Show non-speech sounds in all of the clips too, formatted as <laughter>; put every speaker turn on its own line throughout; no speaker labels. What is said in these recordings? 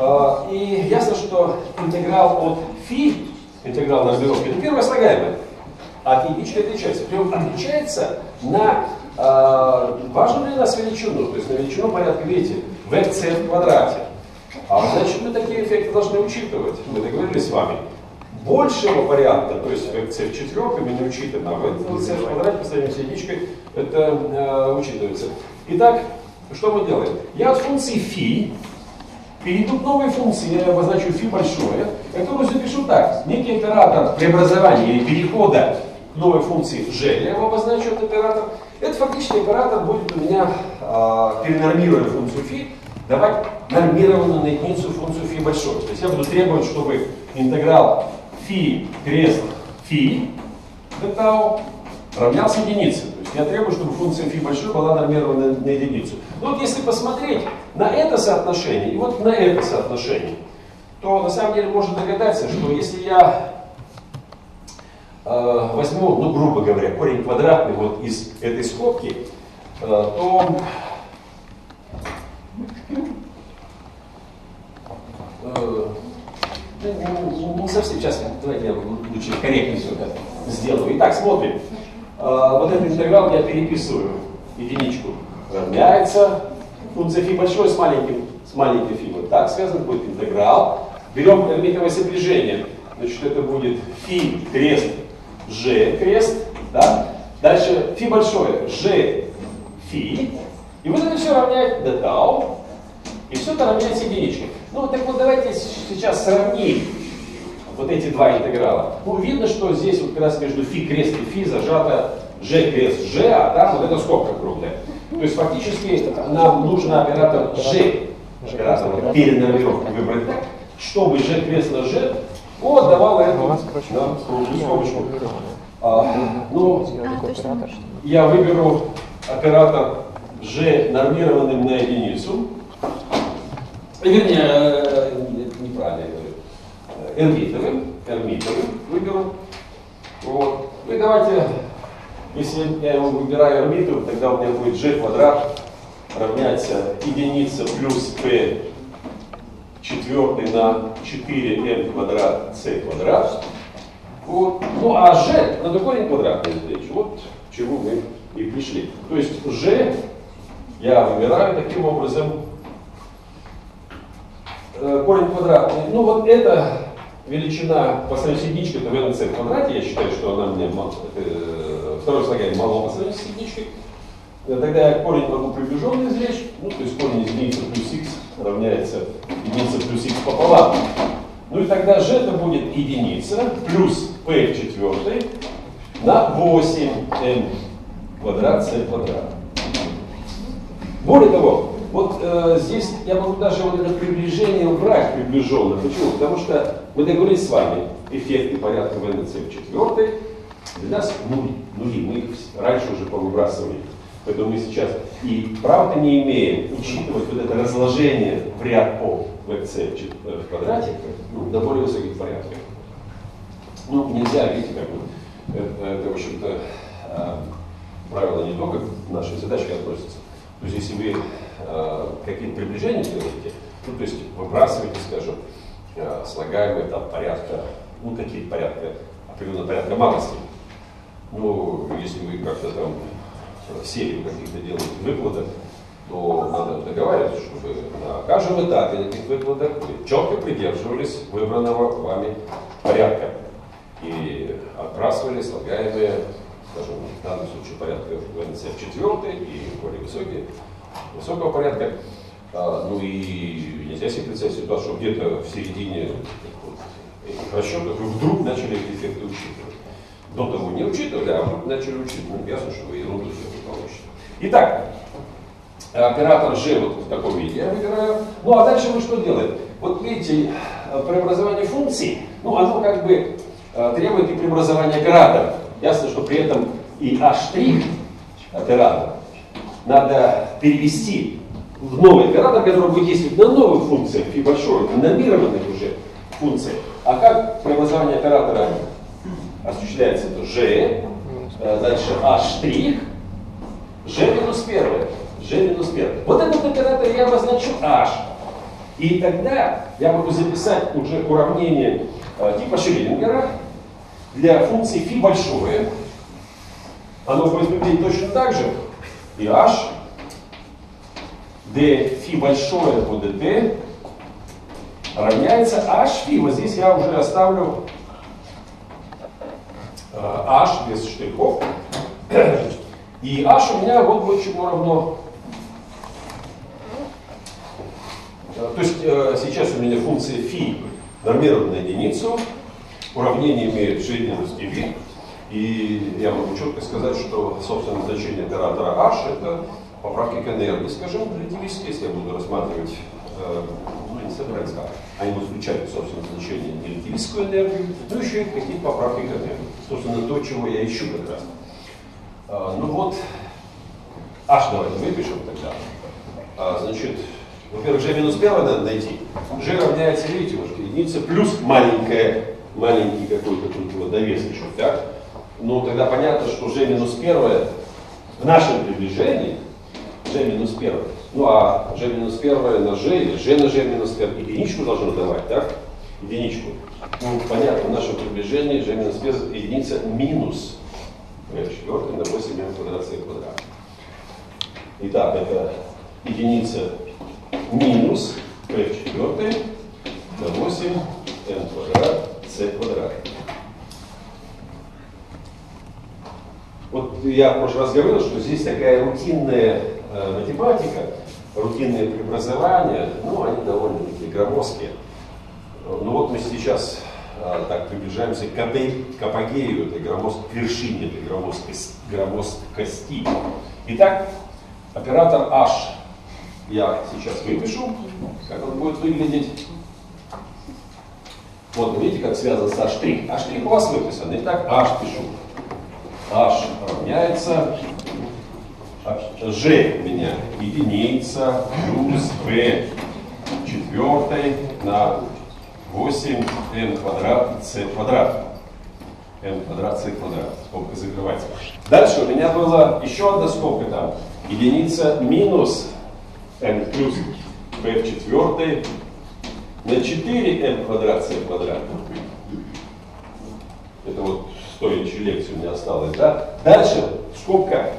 А, и ясно, что интеграл от фи, интеграл нормировки, это первое слагаемое. А единички отличается. Причем отличается на э, важную для нас величину, то есть на величину порядка, видите, vc в квадрате. А значит, мы такие эффекты должны учитывать. Мы договорились с вами. Большего порядка, то есть vc в четверке мы не учитываем, а vc в квадрате по сравнению с единичкой это э, учитывается. Итак, что мы делаем? Я от функции φ перейду к новой функции, я обозначу φ большое, которую запишу так. Некий оператор преобразования или перехода к новой функции g, я его обозначу этот оператор. Это фактически оператор будет у меня, э, перенормируя функцию φ, давать нормированную на единицу функцию φ большой. То есть я буду требовать, чтобы интеграл φ крест φ до тау равнялся единице. То есть я требую, чтобы функция φ большой была нормирована на единицу. Вот если посмотреть на это соотношение и вот на это соотношение, то на самом деле можно догадаться, что если я э, возьму, ну грубо говоря, корень квадратный вот из этой скобки, э, то э, ну, не совсем, сейчас давайте я лучше корректнее все это сделаю. Итак, смотрим. А, вот этот интеграл я переписываю единичку. Равняется функция фи большой с маленьким, с маленькой фи. Вот так сказано будет интеграл. Берем эрмитовое сопряжение. Значит, это будет фи крест g крест. Да? Дальше фи большое g фи. И вот это все равняет до тау. И все это равняется единичке. Ну, так вот давайте сейчас сравним вот эти два интеграла. Ну, видно, что здесь вот как раз между фи крест и фи зажато g крест g, а там вот эта скобка круглая. То есть фактически нам нужен оператор g, оператор перенормировки выбрать так, чтобы g крест на g вот давал эту круглую скобочку. А, ну, я выберу оператор g нормированным на единицу. Вернее, э, неправильно я говорю эрмитовым, эрмитовым выберу. Вот. Ну и давайте, если я его выбираю эрмитовым, тогда у меня будет g квадрат равняется единица плюс p четвертый на 4m квадрат c квадрат. Вот. Ну а g надо корень квадратный извлечь. Вот чему мы и пришли. То есть g я выбираю таким образом э, корень квадратный. Ну вот это величина по сравнению с единичкой, это на c в квадрате, я считаю, что она мне, э, второй слагаемый мало по сравнению с единичкой, э, тогда я корень могу приближенно извлечь, ну, то есть корень из единицы плюс x равняется единице плюс x пополам. Ну и тогда g это будет единица плюс p в четвертой на 8m квадрат c квадрат. Более того, вот э, здесь я могу даже вот это приближение убрать приближенно. Почему? Потому что мы договорились с вами, эффекты порядка ВНЦ в четвертой для нас нули. нули. Мы их раньше уже повыбрасывали. Поэтому мы сейчас и права не имеем учитывать вот это разложение в ряд по ВЦ в квадрате ну, до более высоких порядков. Ну, нельзя, видите, как бы, это, это в общем-то, э, правило не только к нашей задаче относится. То есть, если вы э, какие-то приближения делаете, ну, то есть выбрасываете, скажем, э, слагаемые там порядка, ну, какие-то порядка, определенного порядка малости. Ну, если вы как-то там серию каких-то делаете выкладок, то надо договариваться, чтобы на каждом этапе этих выкладок вы четко придерживались выбранного вами порядка и отбрасывали слагаемые скажем, в данном случае порядка ВНЦ в четвертой и более высокие, высокого порядка. А, ну и нельзя себе представить ситуацию, что где-то в середине вот, расчетов вдруг начали эти эффекты учитывать. До того не учитывали, а вдруг начали учитывать. Ну, ясно, что вы ерунду все получите. Итак, оператор G вот в таком виде я выбираю. Ну а дальше мы что делаем? Вот видите, преобразование функций, ну оно как бы э, требует и преобразования оператора. Ясно, что при этом и А' оператор надо перевести в новый оператор, который будет действовать на новых функциях, и большой, на уже функциях. А как преобразование оператора осуществляется? Это G, э, дальше А', G минус первое, G минус первое. Вот этот оператор я обозначу H. И тогда я могу записать уже уравнение э, типа Шрёдингера для функции φ большое. Оно будет выглядеть точно так же. И h d φ большое по dt равняется h φ. Вот здесь я уже оставлю э, h без штрихов. <clears throat> И h у меня вот будет чему равно. Э, то есть э, сейчас у меня функция φ нормирована на единицу, уравнение имеет шрёдингерский вид, и я могу четко сказать, что собственное значение оператора h это поправки к энергии, скажем, релятивистические, если я буду рассматривать, собирать как, они будут включать собственное значение релятивистскую энергию, ну еще и какие-то поправки к энергии. Собственно, то, чего я ищу как раз. А, ну вот, h давайте выпишем тогда. А, значит, во-первых, g минус 1 надо найти. g равняется, видите, вот единица плюс маленькая, маленький какой-то тут вот довес еще, так? Ну, тогда понятно, что g минус 1 в нашем приближении, g минус 1, ну а g минус 1 на g или g на g минус 1 единичку должно давать, так? Единичку. Ну, понятно, в нашем приближении g минус 1 единица минус v4 на 8 m квадрат c квадрат. Итак, это единица минус p4 на 8 n квадрат c квадрат. Вот я в прошлый раз говорил, что здесь такая рутинная э, математика, рутинные преобразования, ну, они довольно-таки громоздкие. Ну вот мы сейчас э, так приближаемся к, апе, к апогею этой громоздкой, к вершине этой громоздкой, громоздкости. Итак, оператор H я сейчас выпишу, как он будет выглядеть. Вот, видите, как связан с H'. H' у вас выписан. Итак, H пишу. H равняется G у меня единица плюс B четвертой на 8 n квадрат c квадрат. n квадрат c квадрат. Скобка закрывается. Дальше у меня была еще одна скобка там. Единица минус n плюс b в четвертой на 4n квадрат c квадрат. Это вот стоящая лекция у меня осталась, да? Дальше скобка,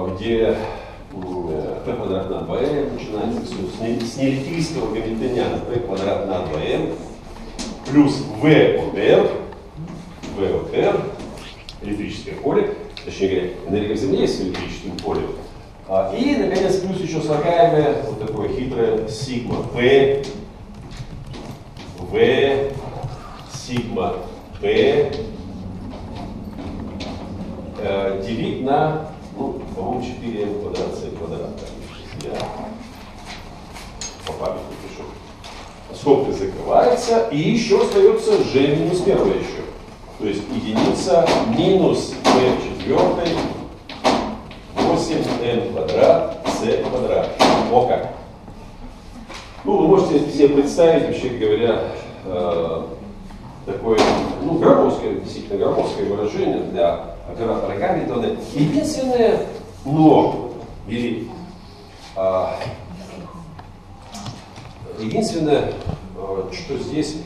где p квадрат на 2m начинается? Все, с неэлектристского гамильтониана p квадрат на 2m плюс v от r, v от r, электрическое поле, точнее говоря, энергия в Земле есть в электрическом поле, а, и, наконец, плюс еще слагаемое вот такое хитрое сигма P, V, сигма P э, делить на, ну, по-моему, 4m квадрат c квадрат. Я по памяти пишу. Скобка закрывается, и еще остается g минус первое еще. То есть единица минус p четвертой 8n квадрат c квадрат. О как! Ну, вы можете себе представить, вообще говоря, э, такое, ну, громоздкое, действительно громоздкое выражение для оператора Гамильтона. Единственное но, или э, единственное, э, что здесь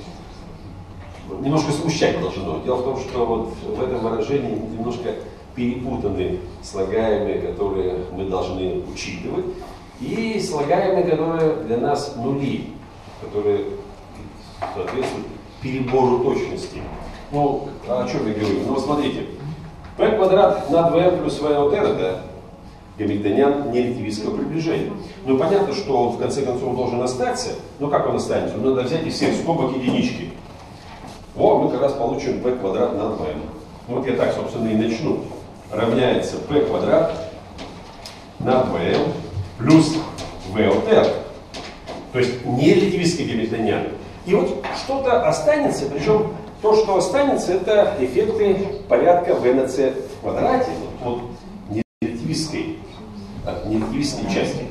немножко смущать должно. Дело в том, что вот в этом выражении немножко перепутаны слагаемые, которые мы должны учитывать, и слагаемые, которые для нас нули, которые соответствуют перебору точности. Ну, о чем я говорю? Ну, смотрите, p квадрат на 2m плюс v от r это гамильтониан нерелятивистского приближения. Ну, понятно, что он в конце концов должен остаться, но как он останется? Ну, надо взять из всех скобок единички. Вот мы как раз получим p квадрат на 2m. Вот я так, собственно, и начну равняется p квадрат на 2m плюс v от r. То есть не релятивистский гамильтониан. И вот что-то останется, причем то, что останется, это эффекты порядка v c в квадрате от нерелятивистской, от нерелятивистской части.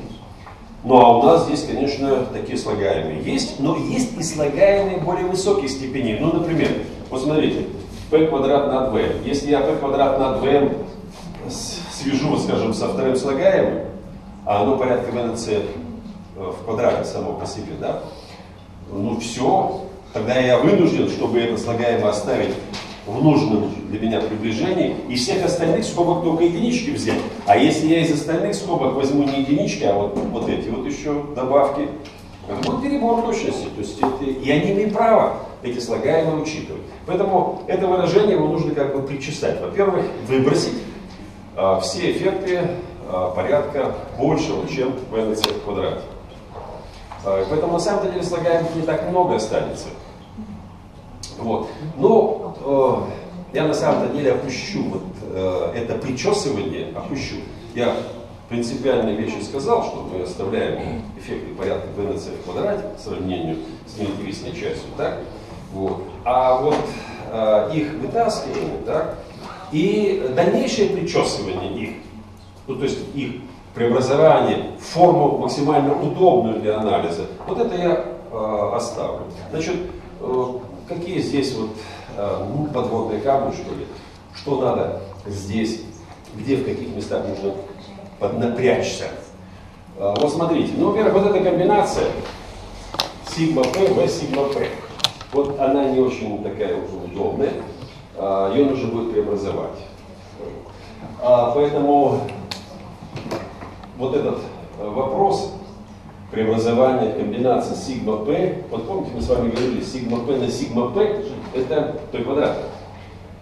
Ну а у нас здесь, конечно, такие слагаемые есть, но есть и слагаемые более высоких степеней. Ну, например, вот смотрите, p квадрат на 2m. Если я p квадрат на 2m свяжу, скажем, со вторым слагаемым, а оно порядка v на c в квадрате само по себе, да, ну все, тогда я вынужден, чтобы это слагаемое оставить в нужном для меня приближении, и всех остальных скобок только единички взять. А если я из остальных скобок возьму не единички, а вот, вот эти вот еще добавки, будет перебор точности. То есть это, и они имеют право эти слагаемые учитывать. Поэтому это выражение его нужно как бы причесать. Во-первых, выбросить а, все эффекты а, порядка большего, чем в nc в квадрате. А, поэтому на самом деле слагаемых не так много останется. Вот. Но э, я на самом деле опущу вот, э, это причесывание, опущу. Я принципиальные вещи сказал, что мы оставляем эффекты порядка b в квадрате по сравнению с нелативистной частью, так? Вот. А вот э, их вытаскивание, так? И дальнейшее причесывание их, ну, то есть их преобразование в форму максимально удобную для анализа, вот это я э, оставлю. Значит, э, какие здесь вот э, ну, подводные камни, что ли? Что надо здесь, где, в каких местах нужно поднапрячься? Э, вот смотрите, ну, во-первых, вот эта комбинация сигма P, V, сигма P. Вот она не очень такая уже удобная, э, ее нужно будет преобразовать. А, поэтому вот этот вопрос преобразование комбинации сигма p, вот помните, мы с вами говорили, сигма p на сигма p, это p квадрат.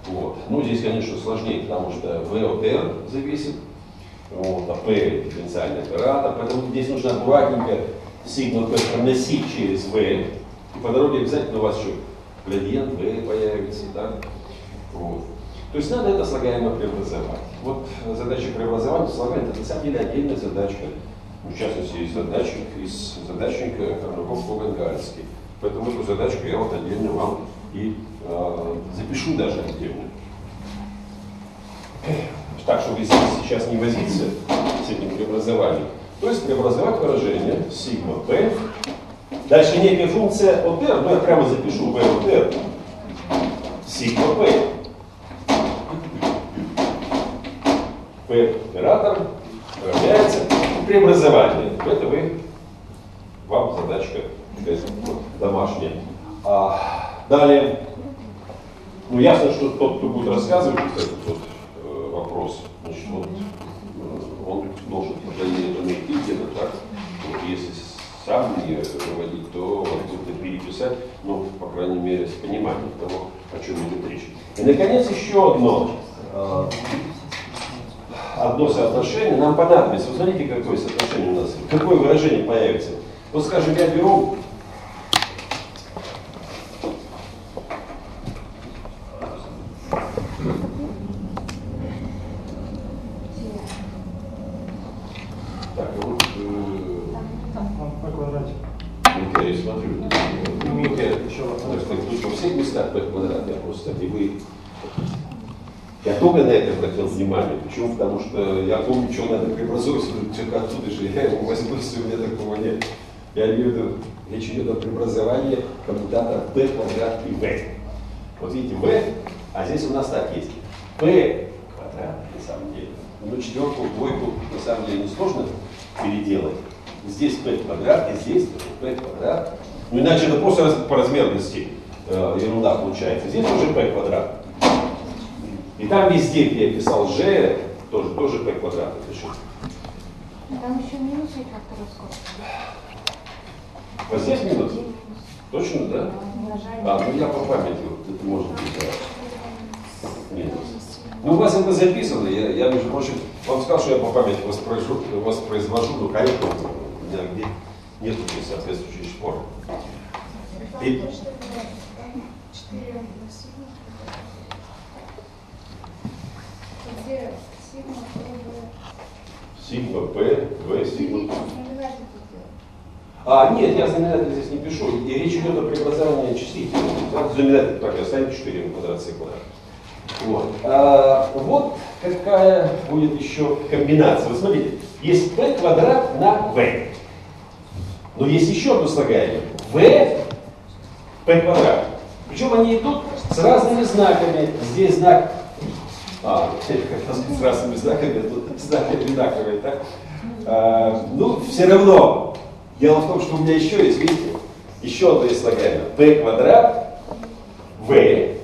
Вот. Ну, здесь, конечно, сложнее, потому что v от r зависит, вот, а p дифференциальный оператор, поэтому здесь нужно аккуратненько сигма p проносить через v, и по дороге обязательно у вас еще градиент v появится, да? Вот. То есть надо это слагаемое преобразовать. Вот задача преобразования слагаемого, это на самом деле отдельная задачка в частности, из задачник, из задачника Карнаков Когангальский. Поэтому эту задачку я вот отдельно вам и э, запишу даже отдельно. Так, чтобы здесь сейчас не возиться с этим преобразованием. То есть преобразовать выражение сигма p. Дальше некая функция от r, ну я прямо запишу p от r. Сигма p. p оператор равняется преобразование. Это вы, вам задачка домашняя. А, далее, ну ясно, что тот, кто будет рассказывать этот вот, э, вопрос, значит, вот, э, он должен это найти где-то так. Вот, если сам не выводить, то вот, переписать, ну, по крайней мере, с пониманием того, о чем идет речь. И, наконец, еще одно. Одно соотношение, нам понадобится, вот смотрите, какое соотношение у нас, какое выражение появится. Вот скажем, я беру Так, вот, э, вот я и смотрю. Ну, вот я еще раз, так сказать, во всех местах по квадрат, я просто, и вы я только на это обратил внимание. Почему? Потому что я помню, что надо преобразовывать, что оттуда же я его возьму, если у меня такого нет. Я имею в виду, речь идет о преобразовании коммутатора p квадрат и v. Вот видите, v, а здесь у нас так есть. p квадрат, на самом деле. Ну, четверку, двойку, на самом деле, не сложно переделать. Здесь p квадрат, и здесь p квадрат. Ну, иначе это просто по размерности э, ерунда получается. Здесь уже p квадрат. И там везде, где я писал g, тоже, тоже p квадрат пишу.
Там еще минус и фактор
Вот здесь минус? Точно, да? А, ну я по памяти, вот это может быть, да. Минус. Ну, у вас это записано, я, я между прочим, вам сказал, что я по памяти воспроизвожу, воспроизвожу но корректно, у меня где нет соответствующей шпоры. И... Сигма P, В, сигма. А, нет, я знаменатель здесь не пишу. И речь идет о преобразовании числительного. Да? Знаменатель так оставим 4 в квадрат, c квадрат. Вот. А, вот какая будет еще комбинация. Вот смотрите, есть p квадрат на v. Но есть еще одно слагаемое. v p квадрат. Причем они идут с разными знаками. Здесь знак а, с разными знаками, тут знаки одинаковые, так? А, ну, все равно, дело в том, что у меня еще есть, видите, еще одно есть слагаемое. p квадрат v.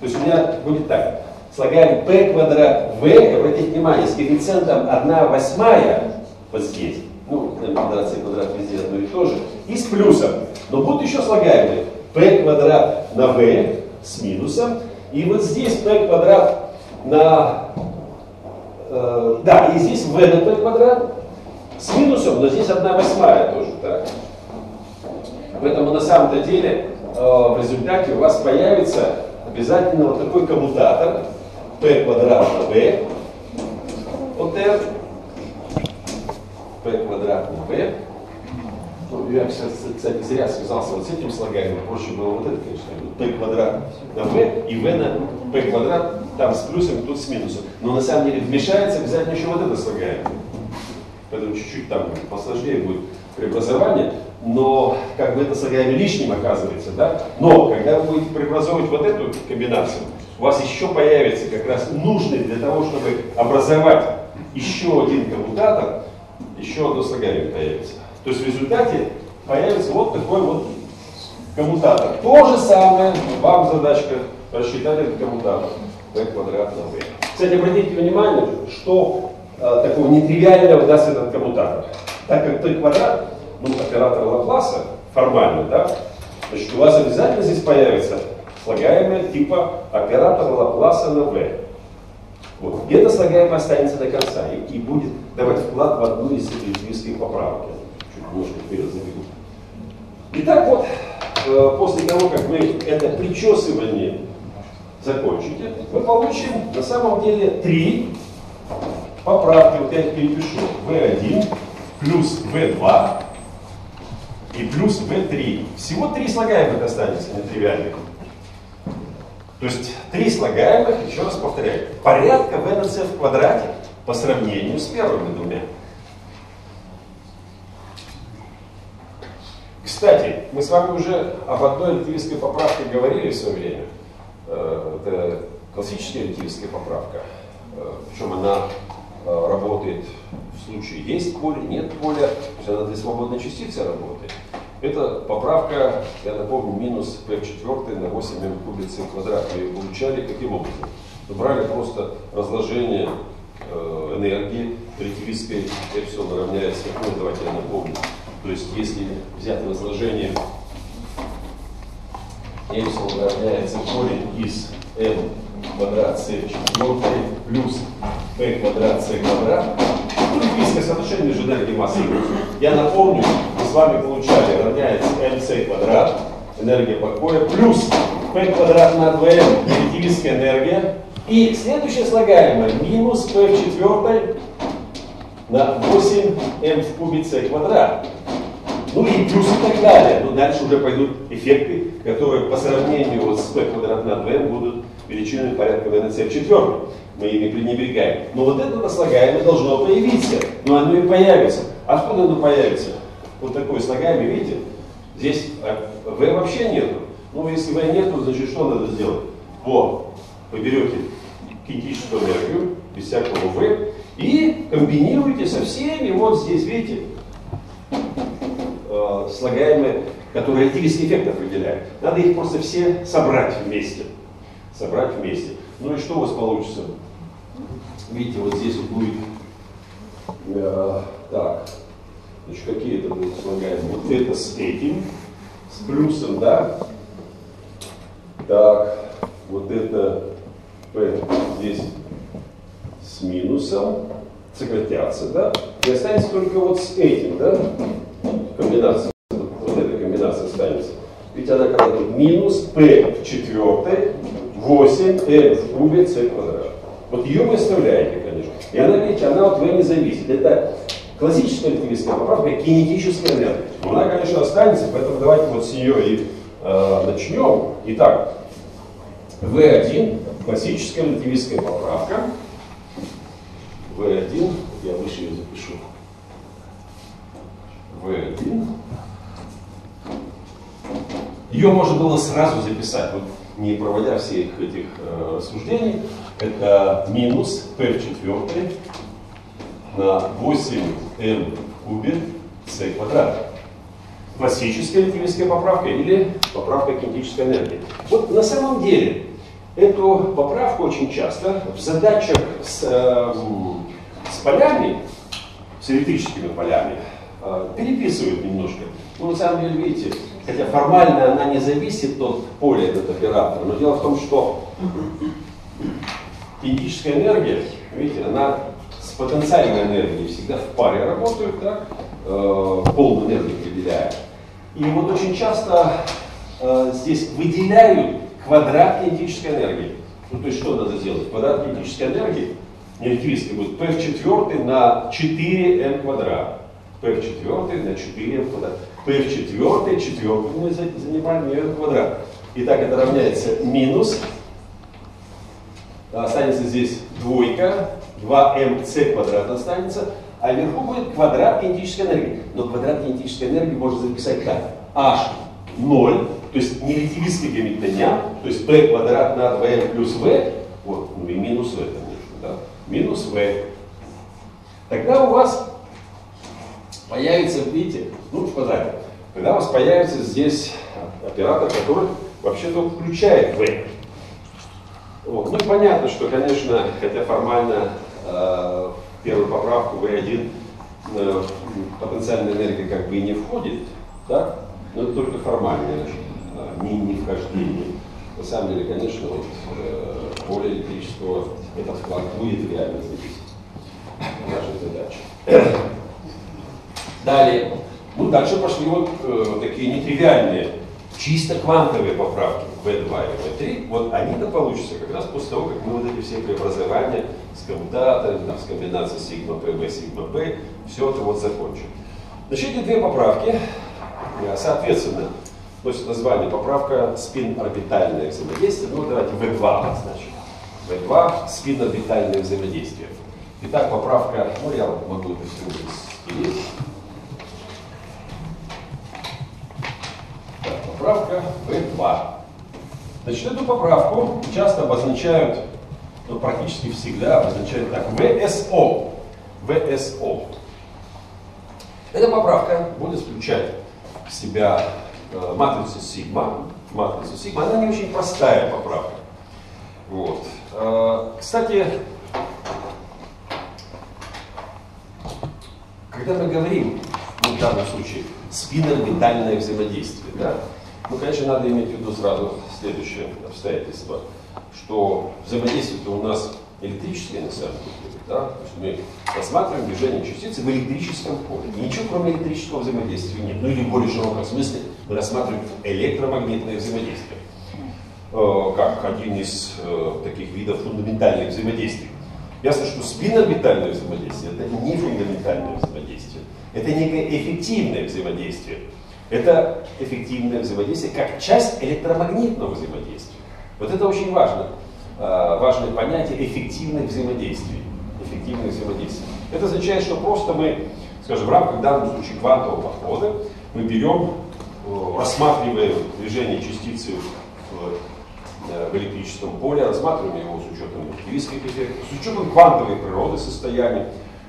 То есть у меня будет так. Слагаем p квадрат v, обратите внимание, с коэффициентом 1 восьмая вот здесь. Ну, квадрат c квадрат везде одно и то же. И с плюсом. Но будут еще слагаемые. p квадрат на v с минусом. И вот здесь p квадрат на... Э, да, и здесь v на p квадрат с минусом, но здесь 1 восьмая тоже так. Поэтому на самом-то деле э, в результате у вас появится обязательно вот такой коммутатор p квадрат на v от r p квадрат на v. Ну, я, кстати, зря связался вот с этим слагаемым. Проще было вот это, конечно, p квадрат на v и v на p квадрат, там с плюсом, тут с минусом. Но на самом деле вмешается обязательно еще вот это слагаемое. Поэтому чуть-чуть там посложнее будет преобразование но как бы это слагаемое лишним оказывается, да? Но когда вы будете преобразовывать вот эту комбинацию, у вас еще появится как раз нужный для того, чтобы образовать еще один коммутатор, еще одно слагаемое появится. То есть в результате появится вот такой вот коммутатор. То же самое, вам задачка рассчитать этот коммутатор v квадрат на v. Кстати, обратите внимание, что э, такого нетривиального даст этот коммутатор. Так как p квадрат ну, оператор Лапласа, формально, да, значит, у вас обязательно здесь появится слагаемое типа оператора Лапласа на V. Вот. И это слагаемое останется до конца и, и будет давать вклад в одну из литвийских поправок. Чуть немножко вперед забегу. Итак, вот, э, после того, как вы это причесывание закончите, вы получим на самом деле три поправки. Вот я их перепишу. V1 плюс V2 и плюс v3. Всего три слагаемых останется нетривиальных. То есть три слагаемых, еще раз повторяю, порядка v на c в квадрате по сравнению с первыми двумя. Кстати, мы с вами уже об одной литвийской поправке говорили в свое время. Э, это классическая литвийская поправка. Э, Причем она работает в случае есть поле, нет поля, то есть она для свободной частицы работает. Это поправка, я напомню, минус p4 на 8m в кубице квадрат. Мы ее получали каким образом? Брали просто разложение э, энергии релятивистской эпсилон равняется, ну, давайте я напомню. То есть если взять разложение эпсилон равняется корень из m квадрат c в четвертой плюс p квадрат c квадрат, ну, липийское соотношение между энергией массы и Я напомню, мы с вами получали равняется mc квадрат, энергия покоя, плюс p квадрат на 2m, релятивистская энергия. И следующее слагаемое, минус p в четвертой на 8m в кубе c квадрат. Ну и плюс и так далее. Но дальше уже пойдут эффекты, которые по сравнению вот с p квадрат на 2m будут величинами порядка c в четвертой мы ими пренебрегаем. Но вот это слагаемое должно появиться. Но оно и появится. Откуда оно появится? Вот такое слагаемое, видите? Здесь В вообще нету. Ну, если В нету, значит, что надо сделать? Вот, вы берете кинетическую энергию, без всякого В, и комбинируете со всеми, вот здесь, видите, э, слагаемые, которые активистский эффект определяют. Надо их просто все собрать вместе. Собрать вместе. Ну и что у вас получится? Видите, вот здесь вот будет, э, так, значит, какие это будут слагаемые? Вот это с этим, с плюсом, да? Так, вот это P здесь с минусом, сократятся, да? И останется только вот с этим, да? Комбинация, вот, эта комбинация останется. Ведь она тут минус P в четвертой, 8 m в кубе c квадрат. Вот ее вы оставляете, конечно. И она, видите, она от V не зависит. Это классическая электровическая поправка, кинетическая энергия. Она, конечно, останется, поэтому давайте вот с нее и э, начнем. Итак, V1, классическая электровическая поправка. V1, я выше ее запишу. V1. Ее можно было сразу записать. Вот не проводя всех этих э, рассуждений, это минус p в четвертой на 8m в кубе c квадрат. классическая релятивистская поправка или поправка кинетической энергии. Вот на самом деле эту поправку очень часто в задачах с, э, с полями, с электрическими полями, э, переписывают немножко. Ну, на самом деле, видите, хотя формально она не зависит от поля, этот оператор, но дело в том, что кинетическая энергия, видите, она с потенциальной энергией всегда в паре работают, так, э, полную энергию определяя. И вот очень часто э, здесь выделяют квадрат кинетической энергии. Ну, то есть что надо сделать? Квадрат кинетической энергии, нерелятивистский будет p в четвертый на 4m квадрат. p в четвертый на 4m квадрат. P в четвертый, четвертый мы занимаем m квадрат. Итак, это равняется минус. Останется здесь двойка, 2mc квадрат останется, а вверху будет квадрат кинетической энергии. Но квадрат кинетической энергии можно записать так. h 0, то есть не релятивистский гамильтониан, то есть p квадрат на 2m плюс v, вот, ну и минус v, конечно, да, минус v. Тогда у вас появится, видите, ну в квадрате, когда у вас появится здесь оператор, который вообще-то включает v. Вот. Ну понятно, что, конечно, хотя формально э, первую поправку V1 э, потенциальная энергия как бы и не входит, так? но это только формальное э, не. На самом деле, конечно, вот, э, поле электрического, этот вклад будет реально зависеть от нашей задачи. Далее, ну дальше пошли вот э, такие нетривиальные чисто квантовые поправки V2 и V3, вот они-то получатся как раз после того, как мы вот эти все преобразования с коммутатором, там, с комбинацией сигма P, сигма P, все это вот закончим. Значит, эти две поправки, э, соответственно, носят название поправка спин-орбитальное взаимодействие. Ну, давайте V2 значит. V2 спин-орбитальное взаимодействие. Итак, поправка, ну, я могу это все поправка V2. Значит, эту поправку часто обозначают, ну, практически всегда обозначают так, VSO. VSO. Эта поправка будет включать в себя э, матрицу сигма. Матрицу сигма, она не очень простая поправка. Вот. Э, кстати, когда мы говорим, ну, в данном случае, спинорбитальное взаимодействие, да, ну, конечно, надо иметь в виду сразу следующее обстоятельство, что взаимодействие у нас электрическое на самом деле. Да? То есть мы рассматриваем движение частицы в электрическом поле. Ничего кроме электрического взаимодействия нет. Ну или в более широком смысле мы рассматриваем электромагнитное взаимодействие э, как один из э, таких видов фундаментальных взаимодействий. Ясно, что спинорбитальное взаимодействие это не фундаментальное взаимодействие. Это некое эффективное взаимодействие это эффективное взаимодействие как часть электромагнитного взаимодействия. Вот это очень важно. А, важное понятие эффективных взаимодействий. Эффективных взаимодействий. Это означает, что просто мы, скажем, в рамках, в данном случае, квантового подхода, мы берем, рассматриваем движение частицы в, э, в электрическом поле, рассматриваем его с учетом релятивистских эффектов, с учетом квантовой природы состояния.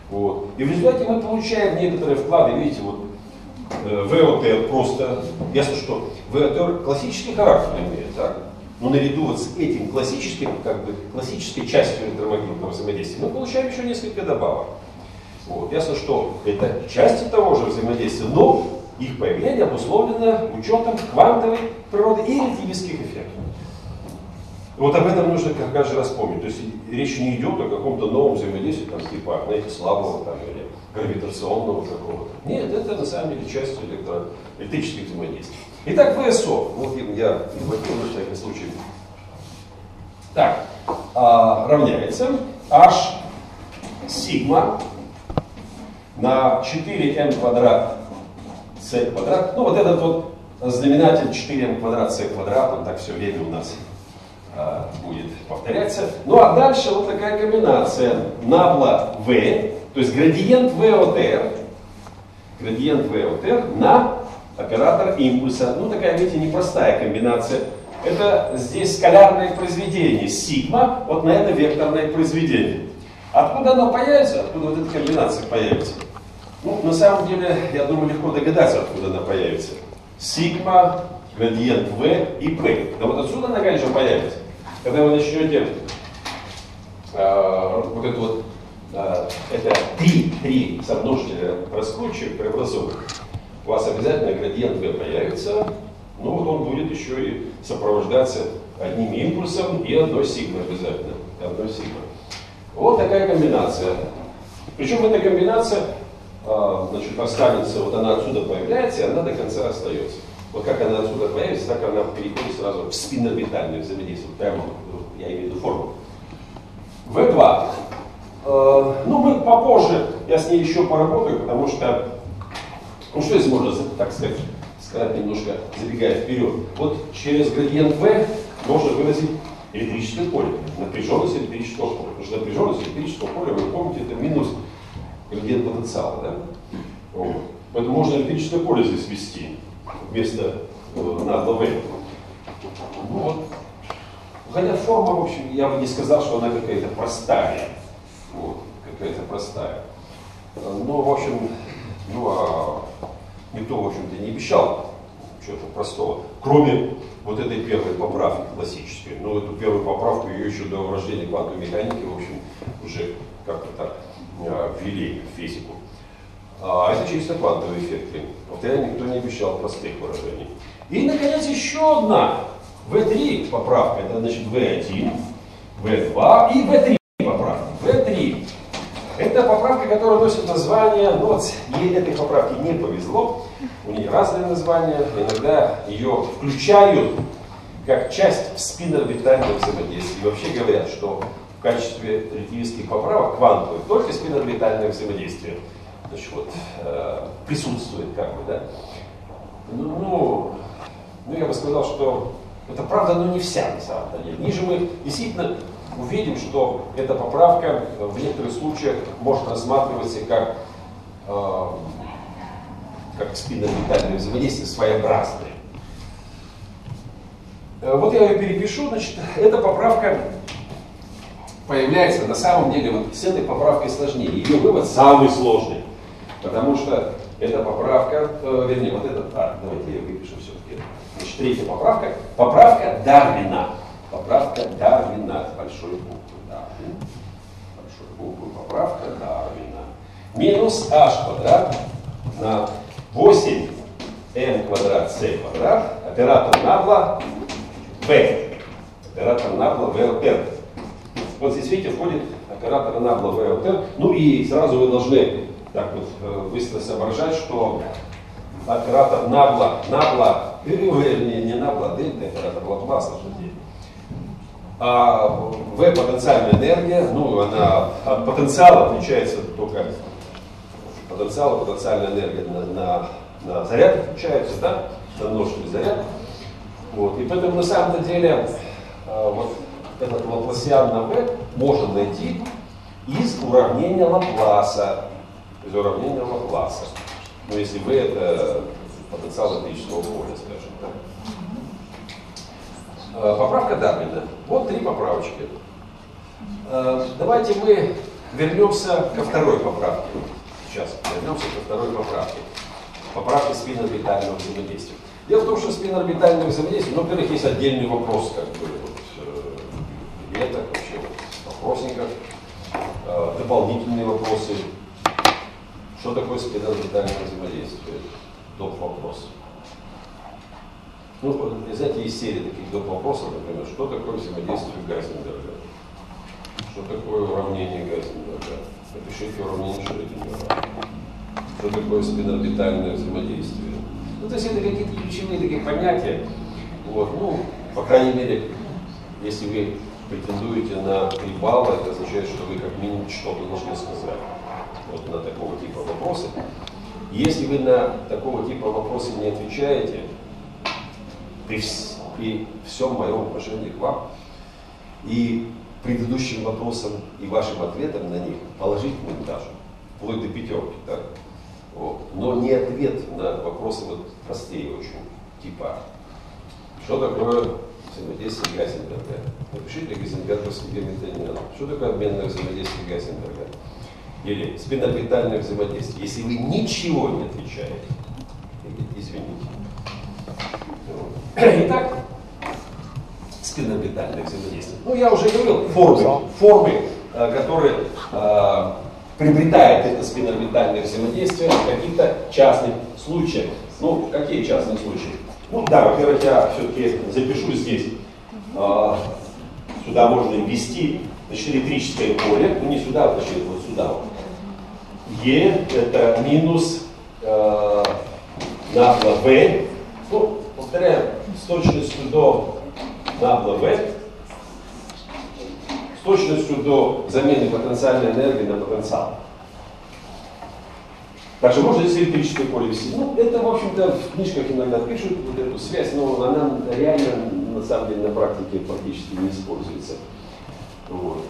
Вот. И в результате мы получаем некоторые вклады, видите, вот Э, ВОТ просто, ясно, что ВОТ классический характер имеет, так? Но наряду вот с этим классическим, как бы, классической частью электромагнитного взаимодействия, мы получаем еще несколько добавок. Вот. Ясно, что это части того же взаимодействия, но их появление обусловлено учетом квантовой природы и релятивистских эффектов. Вот об этом нужно же раз помнить. То есть речь не идет о каком-то новом взаимодействии, там, типа, знаете, слабого там, или гравитационного какого-то. Нет, это на самом деле часть электро электрических взаимодействий. Итак, ВСО. Вот я инватил на всякий случай. Так, а, равняется h сигма на 4m квадрат c квадрат. Ну вот этот вот знаменатель 4m квадрат c квадрат, он так все время у нас а, будет повторяться. Ну а дальше вот такая комбинация набла v то есть градиент VOTR, градиент VOTR на оператор импульса. Ну, такая, видите, непростая комбинация. Это здесь скалярное произведение. Сигма, вот на это векторное произведение. Откуда оно появится? Откуда вот эта комбинация появится? Ну, на самом деле, я думаю, легко догадаться, откуда она появится. Сигма, градиент V и P. Да вот отсюда она, конечно, появится. Когда вы начнете э, вот это вот, это три, три сомножителя раскручивать, преобразовывать, у вас обязательно градиент V появится, ну вот он будет еще и сопровождаться одним импульсом и одной сигмой обязательно. Одной сигмой. Вот такая комбинация. Причем эта комбинация а, значит, останется, вот она отсюда появляется, и она до конца остается. Вот как она отсюда появится, так она переходит сразу в спинорбитальное взаимодействие. Прямо, я имею в виду форму. В2. Э, ну, мы попозже, я с ней еще поработаю, потому что, ну, что здесь можно, так сказать, сказать немножко забегая вперед. Вот через градиент V можно выразить электрическое поле, напряженность электрического поля. Потому что напряженность электрического поля, вы помните, это минус градиент потенциала. Да? Вот. Поэтому можно электрическое поле здесь ввести вместо э, на V. Ну, вот. Хотя форма, в общем, я бы не сказал, что она какая-то простая. Вот, какая-то простая. Но, в общем, ну, а никто, в общем-то, не обещал чего-то простого, кроме вот этой первой поправки классической. Ну, эту первую поправку, ее еще до рождения квантовой механики, в общем, уже как-то так э, ввели в физику. А это чисто квантовые эффекты. Повторяю, никто не обещал простых выражений. И, наконец, еще одна. V3 поправка, это значит V1, V2 и V3 поправка. V3 это поправка, которая носит название, ну вот ей этой поправке не повезло, у нее разные названия, иногда ее включают как часть в спинорбитального взаимодействия. И вообще говорят, что в качестве релятивистских поправок квантовых только спинорбитальное взаимодействие значит, вот, э, присутствует, как бы, да. Ну, ну, я бы сказал, что это правда, но не вся на самом деле. Ниже мы действительно увидим, что эта поправка в некоторых случаях может рассматриваться как, э, как спинорбитальное взаимодействие своеобразное. Э, вот я ее перепишу, значит, эта поправка появляется на самом деле вот с этой поправкой сложнее. Ее вывод самый сложный, потому что эта поправка, э, вернее, вот этот, а, давайте я выпишу все-таки. Значит, третья поправка, поправка Дарвина. Поправка Дарвина большой буквы. Дарвин. Большой буквы. Поправка Дарвина. Минус h квадрат на 8 m квадрат c квадрат. Оператор набла v. Оператор набла VLR. Вот здесь, видите, входит оператор набла VLR. Ну и сразу вы должны так вот э, быстро соображать, что оператор набла, набла, вернее, не набла, дельта, оператор Лапласа, а В потенциальная энергия, ну, она от потенциала отличается только потенциал, потенциальная энергия на, на, на заряд отличается, да, на множественный заряд. Вот. И поэтому на самом деле а, вот этот лапласиан на V можно найти из уравнения Лапласа. Из уравнения Лапласа. Ну, если V это потенциал электрического поля, скажем так. Э, поправка Дарвина. Вот три поправочки. Э, давайте мы вернемся ко второй поправке. Сейчас вернемся ко второй поправке. Поправке спинорбитального взаимодействия. Дело в том, что спинорбитальное взаимодействие, ну, во-первых, есть отдельный вопрос, как бы, вот, э, билетах, вообще, вот, вопросниках, э, дополнительные вопросы. Что такое спинорбитальное взаимодействие? Доп. вопрос. Ну, знаете, из серии таких доп. вопросов, например, что такое взаимодействие Гайзенберга? Что такое уравнение Гайзенберга? Напишите уравнение Шрёдингера. Что такое спинорбитальное взаимодействие? Ну, то есть это какие-то ключевые такие понятия. Вот, ну, по крайней мере, если вы претендуете на 3 балла, это означает, что вы как минимум что-то должны сказать вот на такого типа вопросы. Если вы на такого типа вопросы не отвечаете, при, при всем моем уважении к вам и предыдущим вопросам и вашим ответам на них положительным даже, вплоть до пятерки, да? вот. но не ответ на вопросы вот простые очень, типа, что такое взаимодействие Гайзенберга? Напишите Гайзенберговский гамильтониан. Что такое обменное взаимодействие Гайзенберга? или спинорбитальное взаимодействие. Если вы ничего не отвечаете, извините. Итак, спинорбитальное взаимодействие. Ну, я уже говорил, формы, формы которые э, приобретает это спинорбитальное взаимодействие в каких-то частных случаях. Ну, какие частные случаи? Ну да, во-первых, я все-таки запишу здесь, э, сюда можно ввести значит, электрическое поле, ну не сюда, точнее, вот сюда вот. Е это минус э, набла В, ну, повторяем, с точностью до набла В, с точностью до замены потенциальной энергии на потенциал. Также можно здесь электрическое поле вести. Ну, это, в общем-то, в книжках иногда пишут вот эту связь, но она реально, на самом деле, на практике практически не используется. Вот.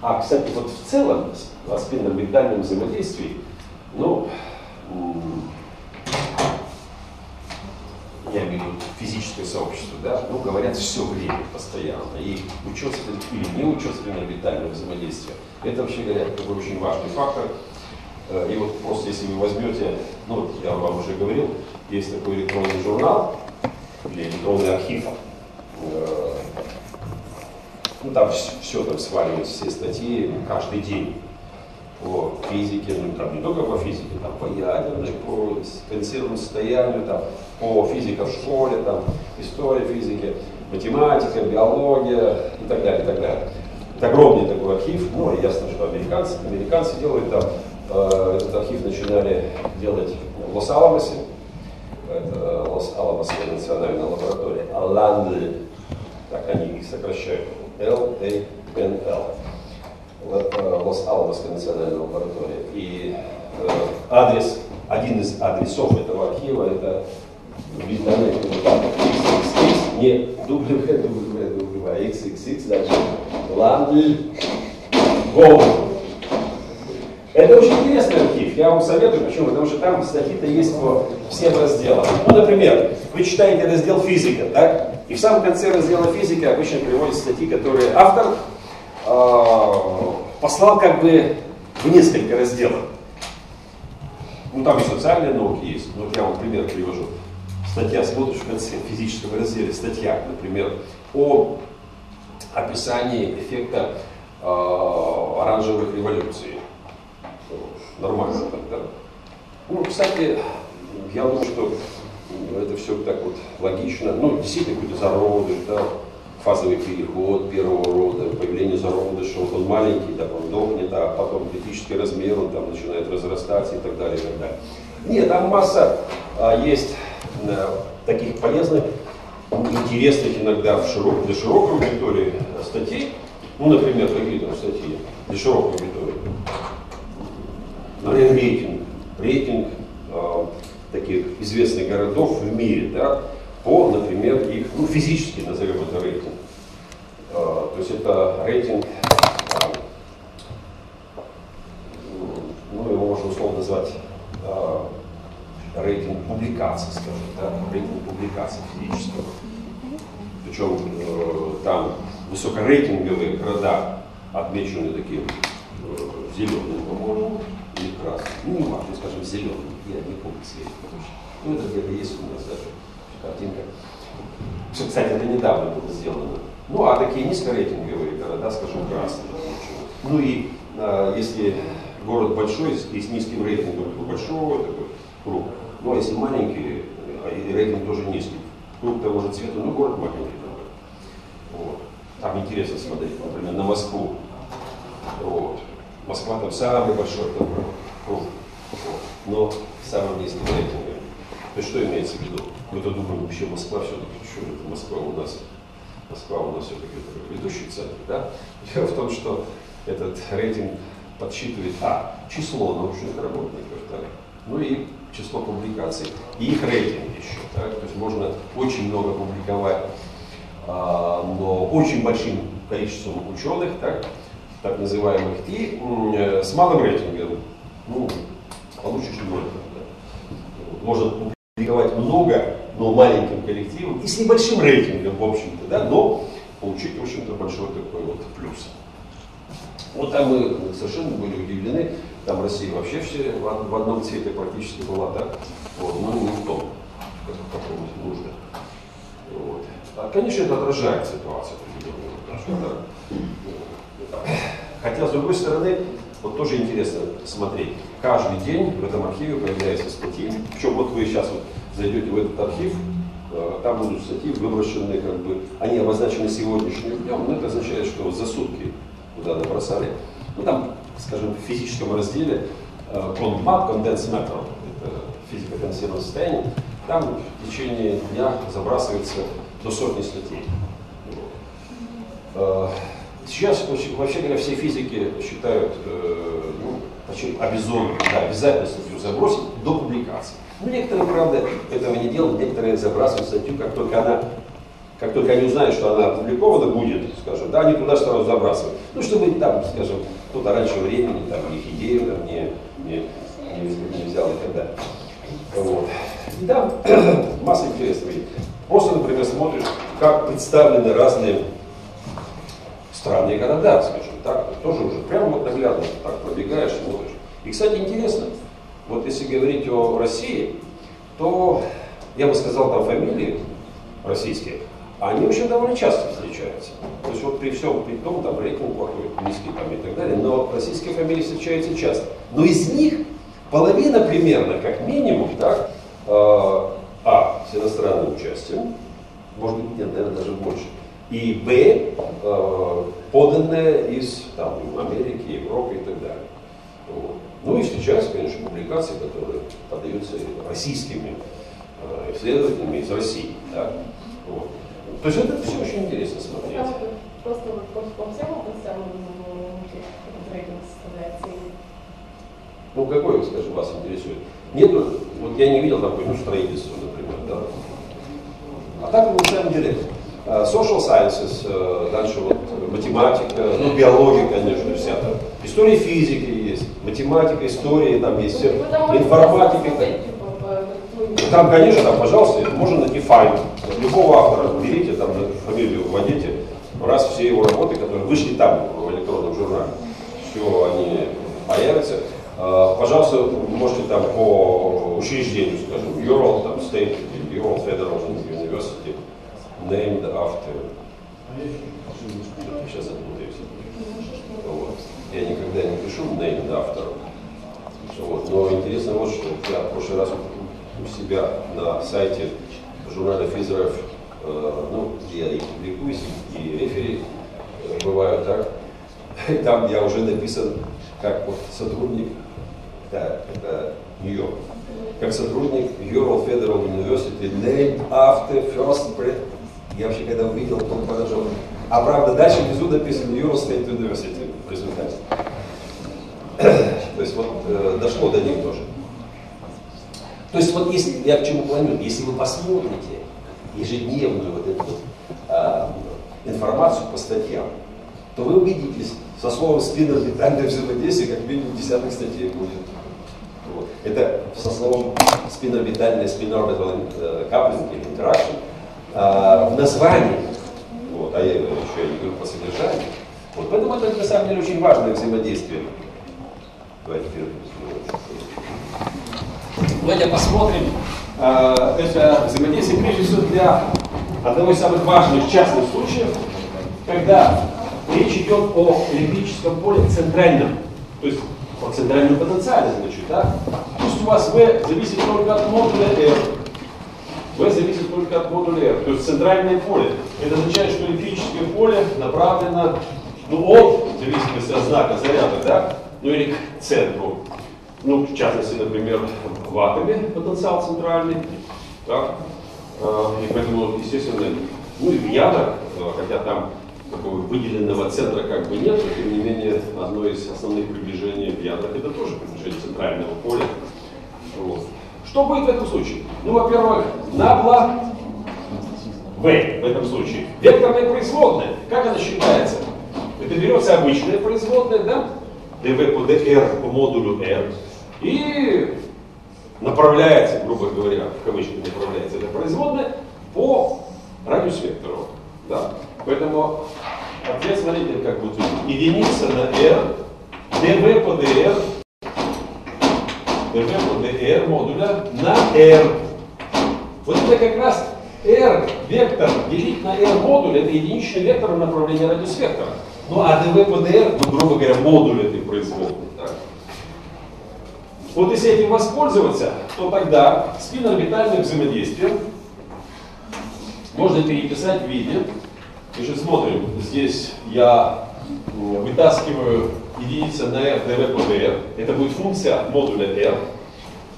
А, кстати, вот в целом, о спинномигдальном взаимодействии, ну, я имею в виду физическое сообщество, да, ну, говорят все время, постоянно. И учет или не учет спинномигдального взаимодействия, это, вообще говоря, такой очень важный фактор. Э, и вот просто если вы возьмете, ну, я вам уже говорил, есть такой электронный журнал или электронный архив, э, ну, там все, все там сваливается, все статьи каждый день по физике, ну там не только по физике, там по ядерной, по конденсированному состоянию, там, по физике в школе, там, история физики, математика, биология и так далее, и так далее. Это огромный такой архив, ну, ясно, что американцы, американцы делают там, э, этот архив начинали делать в Лос-Аламосе, это Лос-Аламосская национальная лаборатория, Аландль, так они их сокращают, L-A-N-L. Лос-Аламосская национальная лаборатория. И э, адрес, один из адресов этого архива это в интернете XXX, не www, а XXX, дальше Ландль Гол. Это очень интересный архив, я вам советую, почему? Потому что там статьи-то есть по всем разделам. Ну, например, вы читаете раздел физика, так? И в самом конце раздела физика обычно приводят статьи, которые автор э, послал как бы в несколько разделов. Ну, там и социальные науки есть. Ну, вот я вам пример привожу. Статья, смотришь в конце физического раздела, статья, например, о описании эффекта э, оранжевых революций. Нормально тогда. Ну, кстати, я думаю, что это все так вот логично. Ну, действительно, какой-то зародыш, да, фазовый переход первого рода, появление зародыша, вот он маленький, да, он дохнет, а потом критический размер, он там начинает разрастаться и так далее, и так далее. Нет, там масса а, есть таких полезных, интересных иногда в широк, для широкой аудитории статей. Ну, например, какие там статьи для широкой аудитории. Например, рейтинг. Рейтинг э, таких известных городов в мире, да, по, например, их, ну, физически назовем это рейтинг. А, то есть это рейтинг, а, ну, его можно условно назвать рейтинг публикаций, скажем, да, рейтинг публикаций физического. Причем э, там высокорейтинговые города отмечены таким э, зеленым, по-моему, или красным. Ну, не важно, скажем, зеленым. Я не помню цвет, потому что ну, это где-то есть у нас даже картинка. Кстати, это недавно было сделано. Ну, а такие низкорейтинговые города, скажем, красные. Ну и а, если город большой и с низким рейтингом, то большой такой Ну, а если маленький, а рейтинг тоже низкий, круг того же цвета, ну, город маленький. Вот. Там интересно смотреть, например, на Москву. Вот. Москва там самый большой такой круг. Вот. Но в самом низком рейтинге. То есть что имеется в виду? Мы-то думаем, вообще Москва все-таки, что это Москва у нас? Москва у нас все-таки ведущий центр, да? <laughs> Дело в том, что этот рейтинг подсчитывает, а, число научных работников, так, ну и число публикаций, и их рейтинг еще, так, то есть можно очень много публиковать, а, но очень большим количеством ученых, так, так называемых, и э, с малым рейтингом, ну, получишь ноль. Можно публиковать много, но маленьким коллективом и с небольшим рейтингом, в общем-то, да, но получить, в общем-то, большой такой вот плюс. Вот там мы совершенно были удивлены, там Россия вообще все в одном цвете практически была, да? Вот, но не в том, каком нужно. Вот. А, конечно, это отражает ситуацию определенную. Хотя, с другой стороны, вот тоже интересно смотреть. Каждый день в этом архиве появляются статьи. Причем вот вы сейчас вот зайдете в этот архив, э, там будут статьи выброшены, как бы, они обозначены сегодняшним днем, но это означает, что за сутки куда набросали. Ну там, скажем, в физическом разделе Кондмат, Condensed Matter, это физика конденсированного состояния, там в течение дня забрасывается до сотни статей. Э, сейчас, вообще говоря, все физики считают э, ну, обязательно, да, обязательно статью забросить до публикации. Ну, некоторые, правда, этого не делают, некоторые забрасывают статью, как только она как только они узнают, что она опубликована будет, скажем, да, они туда сразу забрасывают. Ну, чтобы там, скажем, кто-то раньше времени, там, их идею там, не, не, не, не взял и так далее. Вот. И там <clears throat> масса интересных вещей. Просто, например, смотришь, как представлены разные странные города, скажем так, тоже уже прямо вот наглядно так пробегаешь, смотришь. И, кстати, интересно, вот если говорить о России, то я бы сказал там фамилии российские, они вообще довольно часто встречаются. То есть вот при всем, при том, там рейтинг плохой, низкий там и так далее, но российские фамилии встречаются часто. Но из них половина примерно, как минимум, так, э, а, с иностранным участием, может быть, нет, наверное, даже больше, и б, э, поданные из там, Америки, Европы и так далее. Вот. Ну и встречаются, конечно, публикации, которые подаются российскими э, исследователями из России. Да? Вот. То есть это все очень интересно смотреть.
Просто вот по, по всем областям этот рейтинг составляется?
Ну какой, скажем, вас интересует? Нет, вот я не видел ну, строительство, например, да. А так, на самом деле, э, social sciences, э, дальше вот математика, ну, биология, конечно, вся там. История физики есть, математика, история, там есть все, информатика. Там, конечно, там, пожалуйста, можно найти файл. Любого автора берите, там фамилию вводите, раз все его работы, которые вышли там в электронном журнале, все они появятся. А, пожалуйста, можете там по учреждению, скажем, Ural там, State, Ural Federal University, named after. Сейчас запутаюсь. Вот. Я никогда не пишу named after. Вот. Но интересно вот что. Я в прошлый раз у себя на сайте журнала Физеров, э, ну, где я и публикуюсь, и рефери э, бывают так. Там я уже написан как вот сотрудник, да, это Нью-Йорк, как сотрудник Ural Federal University, named after first president. Я вообще когда увидел, то подошел. А правда, дальше внизу написано Ural State University в результате. <clears throat> То есть вот э, дошло до них тоже. То есть вот если, я к чему клоню, если вы посмотрите ежедневную вот эту вот, а, информацию по статьям, то вы увидите со словом спин орбитальное взаимодействие как минимум десятых статей будет. Вот. Это со словом спин орбитальное, спин орбитал каплинг или интеракшн в названии, вот, а я еще не говорю по содержанию. Вот, поэтому это на самом деле очень важное взаимодействие. Давайте вперед. Давайте посмотрим. Э, это взаимодействие прежде всего для одного из самых важных частных случаев, когда речь идет о электрическом поле центральном, то есть о центральном потенциале, значит, да? Пусть у вас V зависит только от модуля R, V зависит только от модуля R, то есть центральное поле. Это означает, что электрическое поле направлено ну, от, в зависимости от знака заряда, да, ну или к центру. Ну, в частности, например, в потенциал центральный, так, а, и поэтому, естественно, ну и в ядрах, а, хотя там такого выделенного центра как бы нет, но тем не менее одно из основных приближений в ядрах это тоже приближение центрального поля. Вот. Что будет в этом случае? Ну, во-первых, нагло В в этом случае. Векторная производная, как она считается? Это берется обычная производная, да? dv по dr по модулю r, и направляется, грубо говоря, в кавычках направляется эта производная по радиус вектору. Да. Поэтому ответ, смотрите, как будет. Единица на R, dv по dr, dv по dr модуля на R. Вот это как раз R вектор делить на R модуль, это единичный вектор направления радиус-вектора. Ну а dv по dr, ну грубо говоря, модуль этой производной. Вот если этим воспользоваться, то тогда спин-орбитальное взаимодействие можно переписать в виде, значит, смотрим, здесь я вытаскиваю единица на r dv по dr, это будет функция модуля r,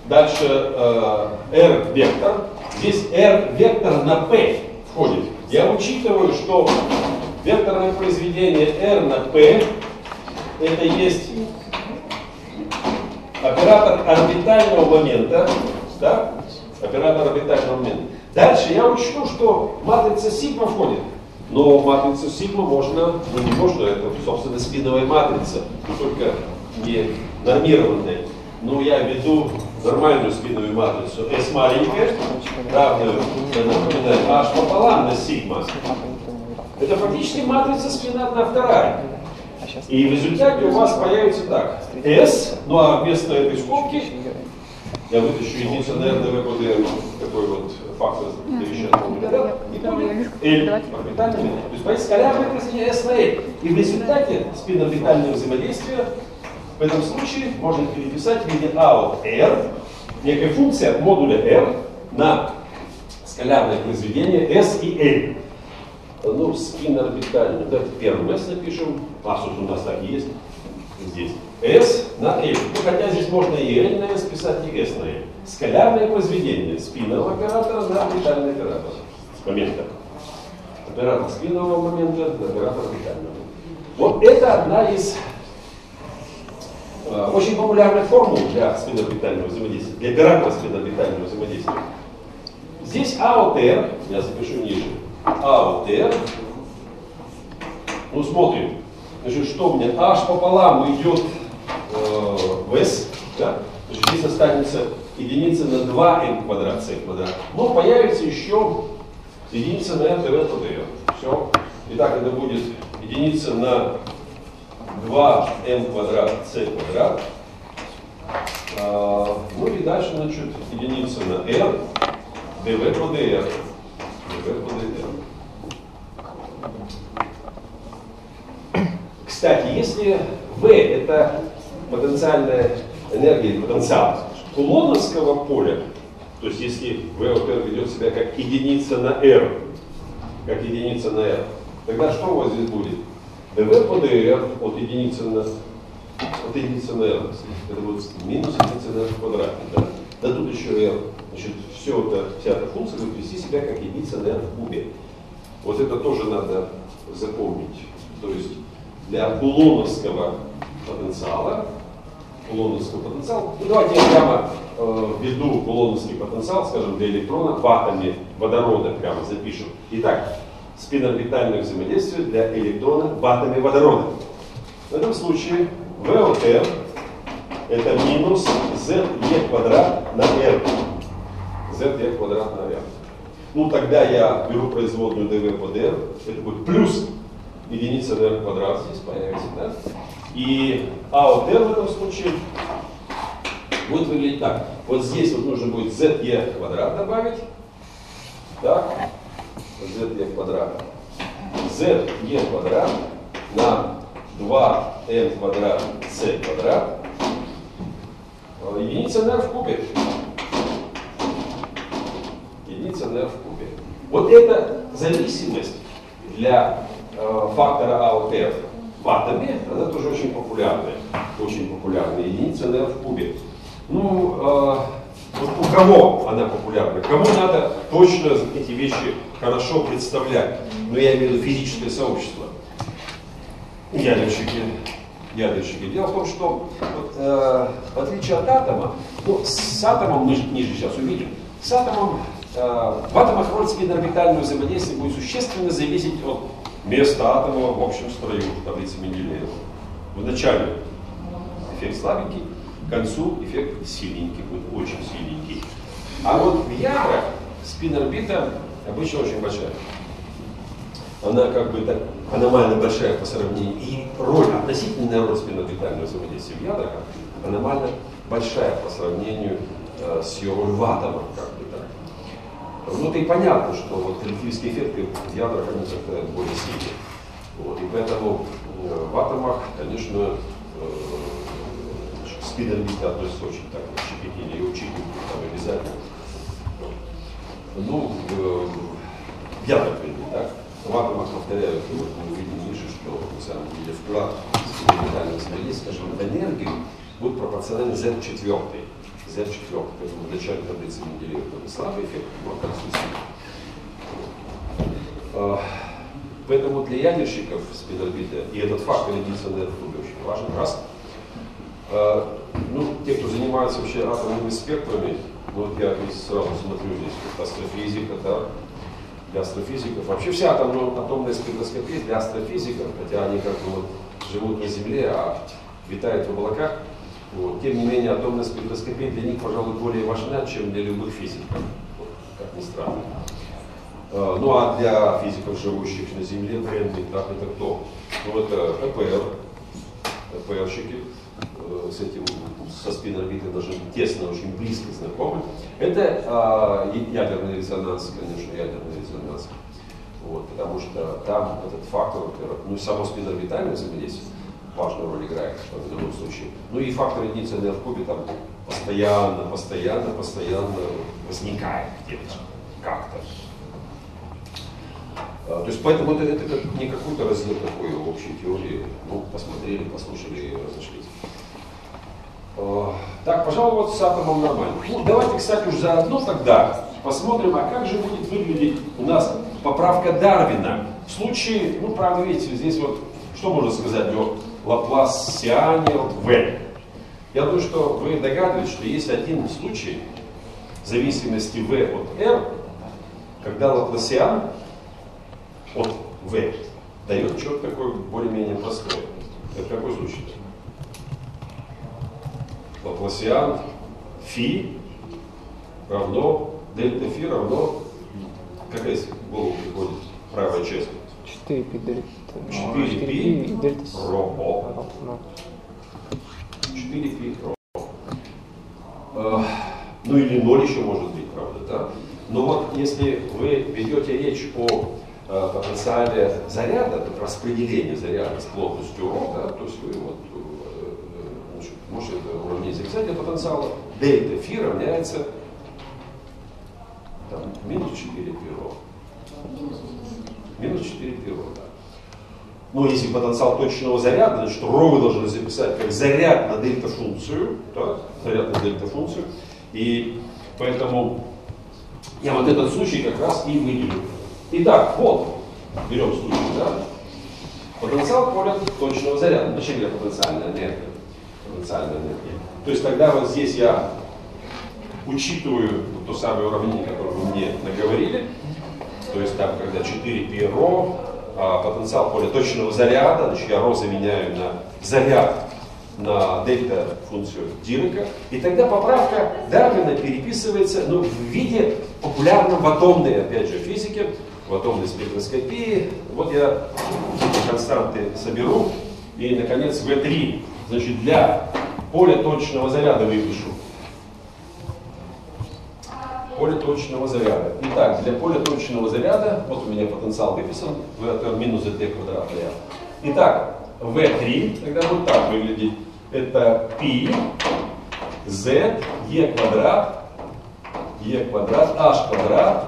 дальше э, r вектор, здесь r вектор на p входит. Я учитываю, что векторное произведение r на p это есть оператор орбитального момента, да? оператор орбитального момента. Дальше я учту, что матрица сигма входит. Но матрицу сигма можно, ну не можно, это собственно спиновая матрица, только не нормированная. Но я веду нормальную спиновую матрицу S маленькая, равную, напоминаю, H пополам на сигма. Это фактически матрица спина одна вторая. И в результате у вас появится так. S, ну а вместо этой скобки я вытащу единицу, наверное, ВПД, такой вот фактор пересчета. И будет L орбитальный. То есть появится скалярное произведение S на L. И в результате спин-орбитального взаимодействия в этом случае можно переписать в виде A от R, некая функция от модуля R на скалярное произведение S и L. Ну, спин орбитальный. Давайте первым S напишем. А, собственно, у нас так и есть. Здесь. S на L. Ну, хотя здесь можно и L на S писать, и S на L. Скалярное произведение спинного оператора на орбитальный оператор. Момента. Оператор спинного момента на оператор орбитального. Вот это одна из э, очень популярных формул для спинорбитального взаимодействия, для оператора спинорбитального взаимодействия. Здесь А от R, я запишу ниже, А от R, ну смотрим, значит, что у меня, H пополам идет э, в S, да? Значит, здесь останется единица на 2n квадрат c квадрат. Но появится еще единица на n по dr. Все. Итак, это будет единица на 2n квадрат c квадрат. А, ну и дальше, значит, единица на r dv по dr. Кстати, если V это потенциальная энергия, потенциал кулоновского поля, то есть если V R ведет себя как единица на R, как единица на R, тогда что у вас здесь будет? dv по dr от единицы на от единицы на r, это будет минус единица на r в квадрате, да? Да тут еще r. Значит, все это, вся эта функция будет вести себя как единица r в кубе. Вот это тоже надо запомнить. То есть для кулоновского потенциала, кулоновского потенциала, ну давайте я прямо э, введу кулоновский потенциал, скажем, для электрона в атоме водорода прямо запишем. Итак, спинорбитальное взаимодействие для электрона в атоме водорода. В этом случае V от R это минус ZE квадрат на R. ZE квадрат на R. Ну тогда я беру производную dv по dr, это будет плюс единица d квадрат здесь появится, да? И а от r в этом случае будет выглядеть так. Вот здесь вот нужно будет ze квадрат добавить. Так, ze квадрат. ze квадрат на 2n квадрат c квадрат. Единица n в кубе. N в кубе. Вот эта зависимость для э, фактора А от F в атоме, она тоже очень популярная. Очень популярная. Единица n в кубе. Ну, э, вот у кого она популярна? Кому надо точно эти вещи хорошо представлять? Ну, я имею в виду физическое сообщество. Ядерщики. Ядерщики. Дело в том, что вот, э, в отличие от атома, ну, с атомом мы ниже сейчас увидим, с атомом в атомах роль спинорбитального взаимодействия будет существенно зависеть от места атома в общем строю таблицы Менделеева. В начале эффект слабенький, к концу эффект сильненький, будет очень сильненький. А вот в ядрах спин-орбита обычно очень большая. она как бы так аномально большая по сравнению, и роль относительная роль спинорбитального взаимодействия в ядрах аномально большая по сравнению э, с ее ролью в атомах, как бы. Ну, это и понятно, что вот электрические эффекты в ядрах, они как-то более сильные. Вот, и поэтому э, в атомах, конечно, э, спид орбиты относится очень так вот щепетильно и учить там обязательно. Ну, э, я так видел, так? В атомах, повторяю, вот мы увидим выше, что на самом деле вклад экспериментального взаимодействия, скажем, в энергию будет пропорциональный Z4. Z4, поэтому в начале таблицы Менделеева это слабый эффект, но. А, Поэтому для ядерщиков спидорбита и этот фактор единственной откуда очень важен. Раз. А, Ну, те, кто занимается вообще атомными спектрами, ну, вот я сразу смотрю здесь вот астрофизика, да, для астрофизиков. Вообще вся атомная, атомная спектроскопия для астрофизиков, хотя они как бы вот живут на Земле, а витают в облаках, вот, тем не менее атомная спектроскопия для них, пожалуй, более важна, чем для любых физиков, вот, как ни странно. А, Ну а для физиков, живущих на Земле, бренды, так это кто? Ну это ЭПР, ЭПРщики, э, с этим, со спинорбитой даже тесно, очень близко знакомы. Это и- ядерный резонанс, конечно, ядерный резонанс. Вот, потому что там этот фактор, ну и само спинорбитальное взаимодействие важную роль играет в данном случае. Ну и фактор единицы в кубе там постоянно, постоянно, постоянно возникает где-то, как-то. А, То есть поэтому это, это как, не какой-то раздел такой общей теории. Ну, посмотрели, послушали и разошлись. А, Так, пожалуй, вот с атомом нормально. Ну, давайте, кстати, уж заодно тогда посмотрим, а как же будет выглядеть у нас поправка Дарвина. В случае, ну, правда, видите, здесь вот, что можно сказать о Лапласиане от В? Я думаю, что вы догадываетесь, что есть один случай зависимости В от R, когда Лапласиан от V дает что-то такое более-менее простое. Это какой случай? Лапласиан фи равно дельта фи равно какая голову приходит правая часть?
4 пи дельта.
4 пи
и дельта с-
ро.
Ну,
4 пи ро. Э, или 0 еще может быть, правда, да? Но вот если вы ведете речь о э, потенциале заряда, то есть распределения заряда с плотностью ро, да, то есть вы вот э, значит, можете уравнение для потенциала. Дельта фи равняется там, минус 4 пи ро. Минус 4 пи ро, да. Ну, если потенциал точного заряда, значит, ро вы должны записать как заряд на дельта-функцию, да, заряд на дельта-функцию. И поэтому я вот этот случай как раз и выделю. Итак, вот, берем случай, да, потенциал поля точного заряда, зачем я потенциальная энергия? Потенциальная энергия. То есть тогда вот здесь я учитываю то самое уравнение, которое вы мне наговорили, то есть там, когда 4 π ро, потенциал поля точного заряда, значит, я ро заменяю на заряд на дельта функцию Дирака, и тогда поправка Дарвина переписывается ну, в виде популярном в атомной, опять же, физике, в атомной спектроскопии. Вот я константы соберу, и, наконец, V3, значит, для поля точного заряда выпишу поле точного заряда. Итак, для поля точного заряда, вот у меня потенциал выписан, v от минус dt квадрат R. Итак, V3 тогда вот так выглядит. Это π z e квадрат, e квадрат, h квадрат,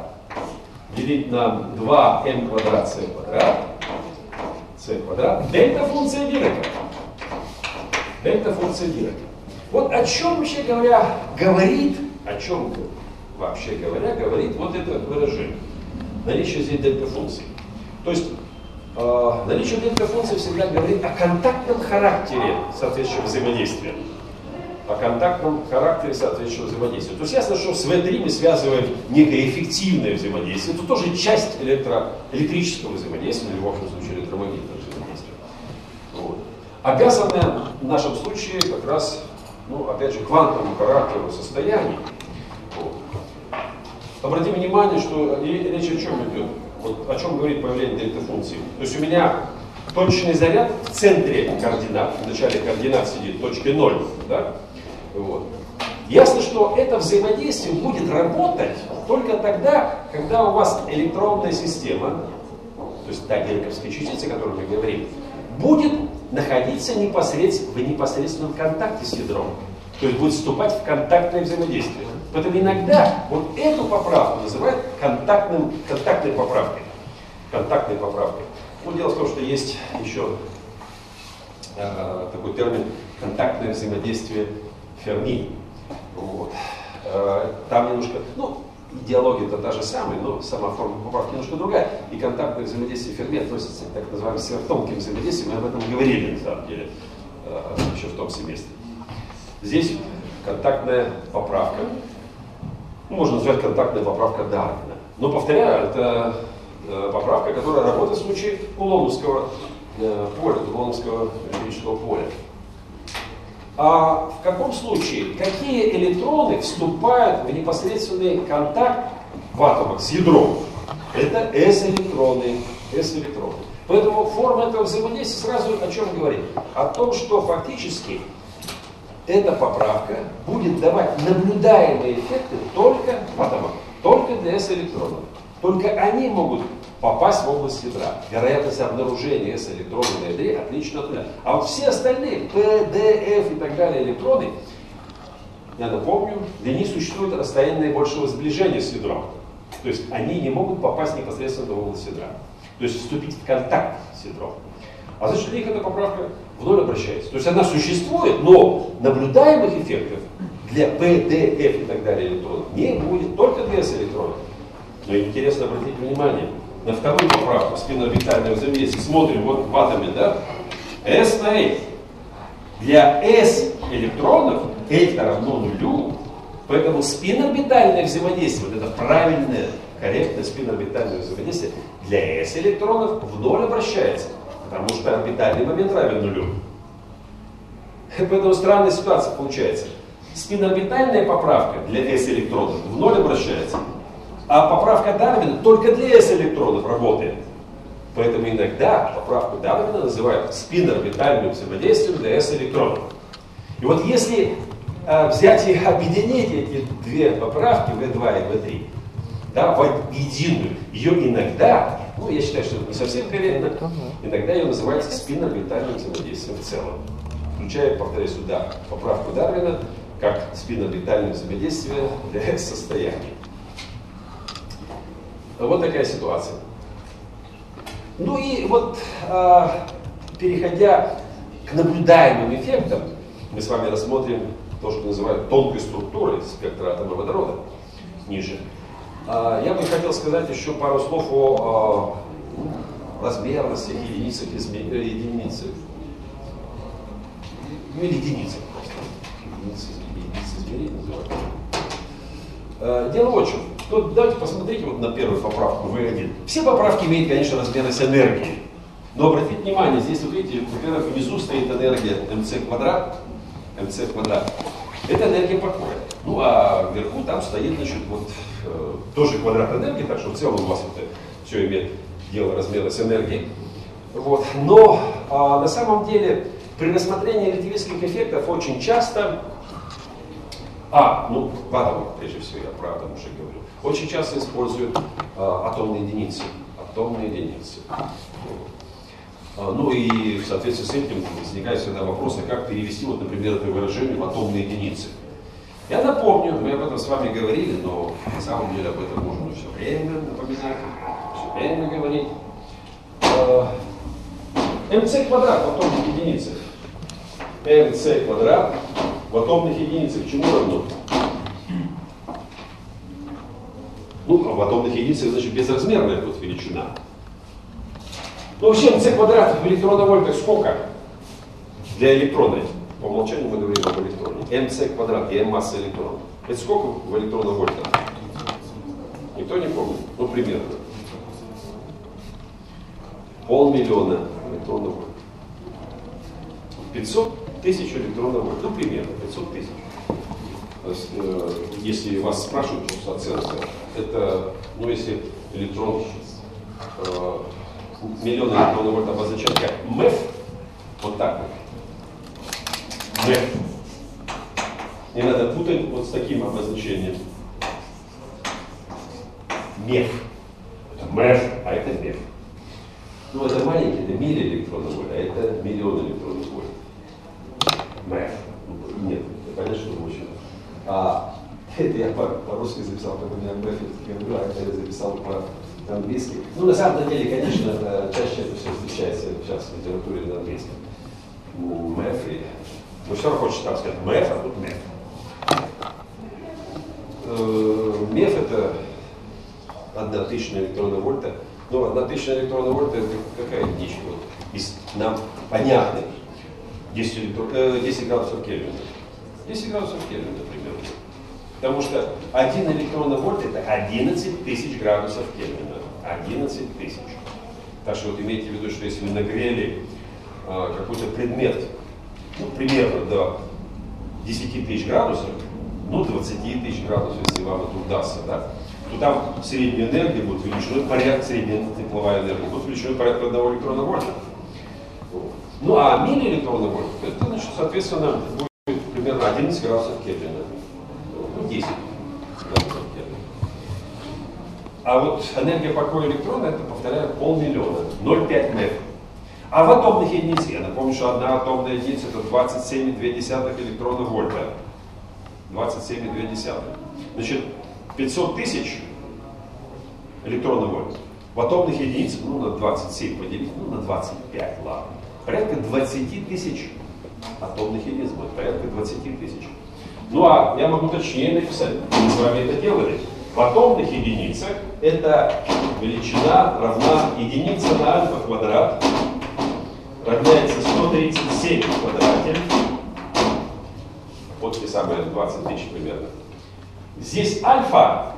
делить на 2m квадрат c квадрат, c квадрат, дельта функция Дирака. Дельта функция Дирака. Вот о чем, вообще говоря, говорит, о чем вообще говоря, говорит вот это выражение. Наличие здесь дельта-функции. То есть э, наличие дельта-функции всегда говорит о контактном характере соответствующего взаимодействия. О контактном характере соответствующего взаимодействия. То есть ясно, что с V3 мы связываем некое эффективное взаимодействие. Это тоже часть электро, электрического взаимодействия, или в общем случае электромагнитного взаимодействия. Вот. Обязанное в нашем случае как раз, ну, опять же, квантовому характеру состояний. Вот. Обратим внимание, что речь о чем идет. вот о чем говорит появление дельта-функции. То есть у меня точный заряд в центре координат, в начале координат сидит точка 0, да? Вот. Ясно, что это взаимодействие будет работать только тогда, когда у вас электронная система, то есть та геликовская частица, о которой мы говорим, будет находиться непосредственно, в непосредственном контакте с ядром. То есть будет вступать в контактное взаимодействие. Поэтому иногда вот эту поправку называют контактным, контактной поправкой. Контактной поправкой. Ну, дело в том, что есть еще э, такой термин контактное взаимодействие Ферми. Вот. Э, там немножко, ну, идеология-то та же самая, но сама форма поправки немножко другая. И контактное взаимодействие Ферми относится к так называемым сверхтонким взаимодействиям. Мы об этом говорили, на самом деле, э, еще в том семестре. Здесь контактная поправка, можно назвать контактная поправка Дарвина. Но, повторяю, это э, поправка, которая работает в случае кулоновского поля, кулоновского электрического поля. А в каком случае, какие электроны вступают в непосредственный контакт в атомах с ядром? Это S-электроны. S-электроны. Поэтому форма этого взаимодействия сразу о чем говорит? О том, что фактически эта поправка будет давать наблюдаемые эффекты только в атомах, только для S-электронов. Только они могут попасть в область ядра. Вероятность обнаружения с электрона на ядре отлично от нуля. А вот все остальные, P, D, F и так далее электроны, я напомню, для них существует расстояние наибольшего сближения с ядром. То есть они не могут попасть непосредственно в область ядра. То есть вступить в контакт с ядром. А значит, для них эта поправка в ноль обращается. То есть она существует, но наблюдаемых эффектов для P, D, F и так далее электронов не будет, только для S электронов. Но интересно обратить внимание, на вторую поправку спинорбитального взаимодействия, смотрим вот в атоме, да, S на H. Для S электронов H равно нулю, поэтому спинорбитальное взаимодействие, вот это правильное, корректное спинорбитальное взаимодействие, для S электронов в ноль обращается, потому что орбитальный момент равен нулю. <laughs> Поэтому странная ситуация получается. Спинорбитальная поправка для S электронов в ноль обращается, а поправка Дарвина только для S-электронов работает. Поэтому иногда поправку Дарвина называют спин-орбитальным взаимодействием для S-электронов. И вот если э, взять и объединить эти две поправки, V2 и V3, да, в единую, ее иногда, ну я считаю, что это не совсем корректно, иногда ее называют спин-орбитальным взаимодействием в целом. Включая, повторяю сюда, поправку Дарвина как спин-орбитальное взаимодействие для S-состояния. Вот такая ситуация. Ну и вот, э, переходя к наблюдаемым эффектам, мы с вами рассмотрим то, что называют тонкой структурой спектра атома водорода ниже. Э, я бы хотел сказать еще пару слов о э, размерностях, единицах, изме... единицах. Ну или единицах просто. Единицы, единицы измерения называют. Дело в чем. Вот давайте посмотрите вот на первую поправку V1. Все поправки имеют, конечно, размерность энергии. Но обратите внимание, здесь вот видите, во-первых, внизу стоит энергия mc квадрат, mc квадрат. Это энергия покоя. Ну а вверху там стоит, значит, вот э, тоже квадрат энергии, так что в целом у вас это все имеет дело размерность энергии. Вот. Но а, на самом деле при рассмотрении релятивистских эффектов очень часто, а, ну, в атомах, прежде всего, я про атом уже говорю, очень часто используют э, атомные единицы. Атомные единицы. А, ну и в соответствии с этим возникает всегда вопрос, а как перевести, вот, например, это выражение в атомные единицы. Я напомню, мы об этом с вами говорили, но на самом деле об этом можно все время напоминать, все время говорить. МЦ квадрат в атомных единицах. МЦ квадрат в атомных единицах чему равно? Ну, а в атомных единицах, значит, безразмерная будет величина. Ну, вообще, c квадрат в электроновольтах сколько? Для электрона. По умолчанию мы говорим об электроне. mc квадрат, я масса электронов. Это сколько в электроновольтах? Никто не помнит? Ну, примерно. Полмиллиона электронов вольт. 500 тысяч электронов вольт. Ну, примерно 500 тысяч. Э, если вас спрашивают просто оценка, это, ну, если электрон э, миллион электронных вольт обозначать как МЭФ, вот так вот. МЭФ. Не надо путать вот с таким обозначением. МЕФ. Это МЭФ, а это МЕФ. Ну, это маленький, это миллиэлектронный вольт, а это миллион электронных вольт. МЭФ. Ну, Нет, понятно, что очень. А <laughs> это я по- по-русски записал, как у меня МЭФ, я говорю, а записал по-английски. Ну, на самом деле, конечно, э, чаще это все встречается сейчас в литературе на английском. Ну, МЭФ и... Ну, все равно хочется так сказать, МЭФ, а тут МЭФ. Э, МЕФ это одна тысячная электронная вольта. Ну, одна тысячная электронная вольта это какая единичка? Вот, из нам понятных 10, электро- э, 10 градусов Кельвина. 10 градусов Кельвина примерно. Потому что один электронный это 11 тысяч градусов Кельвина. 11 тысяч. Так что вот имейте в виду, что если вы нагрели э, какой-то предмет, ну, примерно до 10 тысяч градусов, ну, 20 тысяч градусов, если вам это удастся, да, то там средняя энергия будет величиной порядка, средняя тепловая энергия будет величиной порядка одного электронного вольта. Вот. Ну, а миллиэлектронный вольт, это, значит, соответственно, будет примерно 11 градусов Кельвина. Ну, 10 градусов Кельвина. А вот энергия покоя электрона, это, повторяю, полмиллиона, 0,5 МЭФ. А в атомных единицах, я напомню, что одна атомная единица это 27,2 электрона вольта. 27,2. Значит, 500 тысяч электронных вольт. В атомных единицах, ну, на 27 поделить, ну, на 25, ладно. Порядка 20 тысяч атомных единиц будет, порядка 20 тысяч. Ну, а я могу точнее написать, мы с вами это делали. В атомных единицах эта величина равна единица на альфа квадрат равняется 137 в квадрате. Вот те самые 20 тысяч примерно. Здесь альфа,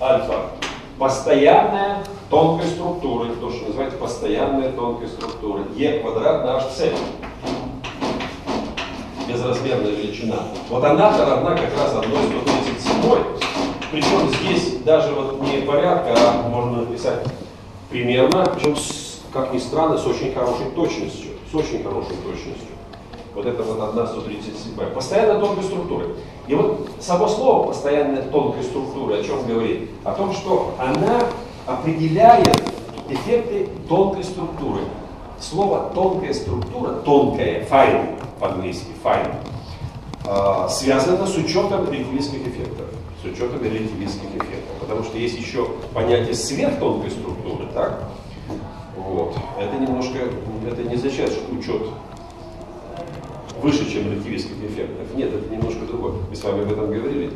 альфа, постоянная тонкая структура, то, что называется постоянная тонкая структура. Е квадрат на hc. Безразмерная величина. Вот она-то равна как раз 1,137. Причем здесь даже вот не порядка, а можно написать примерно, причем, с, как ни странно, с очень хорошей точностью. С очень хорошей точностью. Вот это вот одна 137. Постоянно тонкой структуры. И вот само слово постоянная тонкой структуры о чем говорит? О том, что она определяет эффекты тонкой структуры. Слово тонкая структура, тонкая, fine по-английски, fine, а, связано с учетом релятивистских эффектов. С учетом релятивистских эффектов. Потому что есть еще понятие сверхтонкой структуры, так? Вот. Это немножко, это не означает, что учет выше, чем релятивистских эффектов. Нет, это немножко другое. Мы с вами об этом говорили.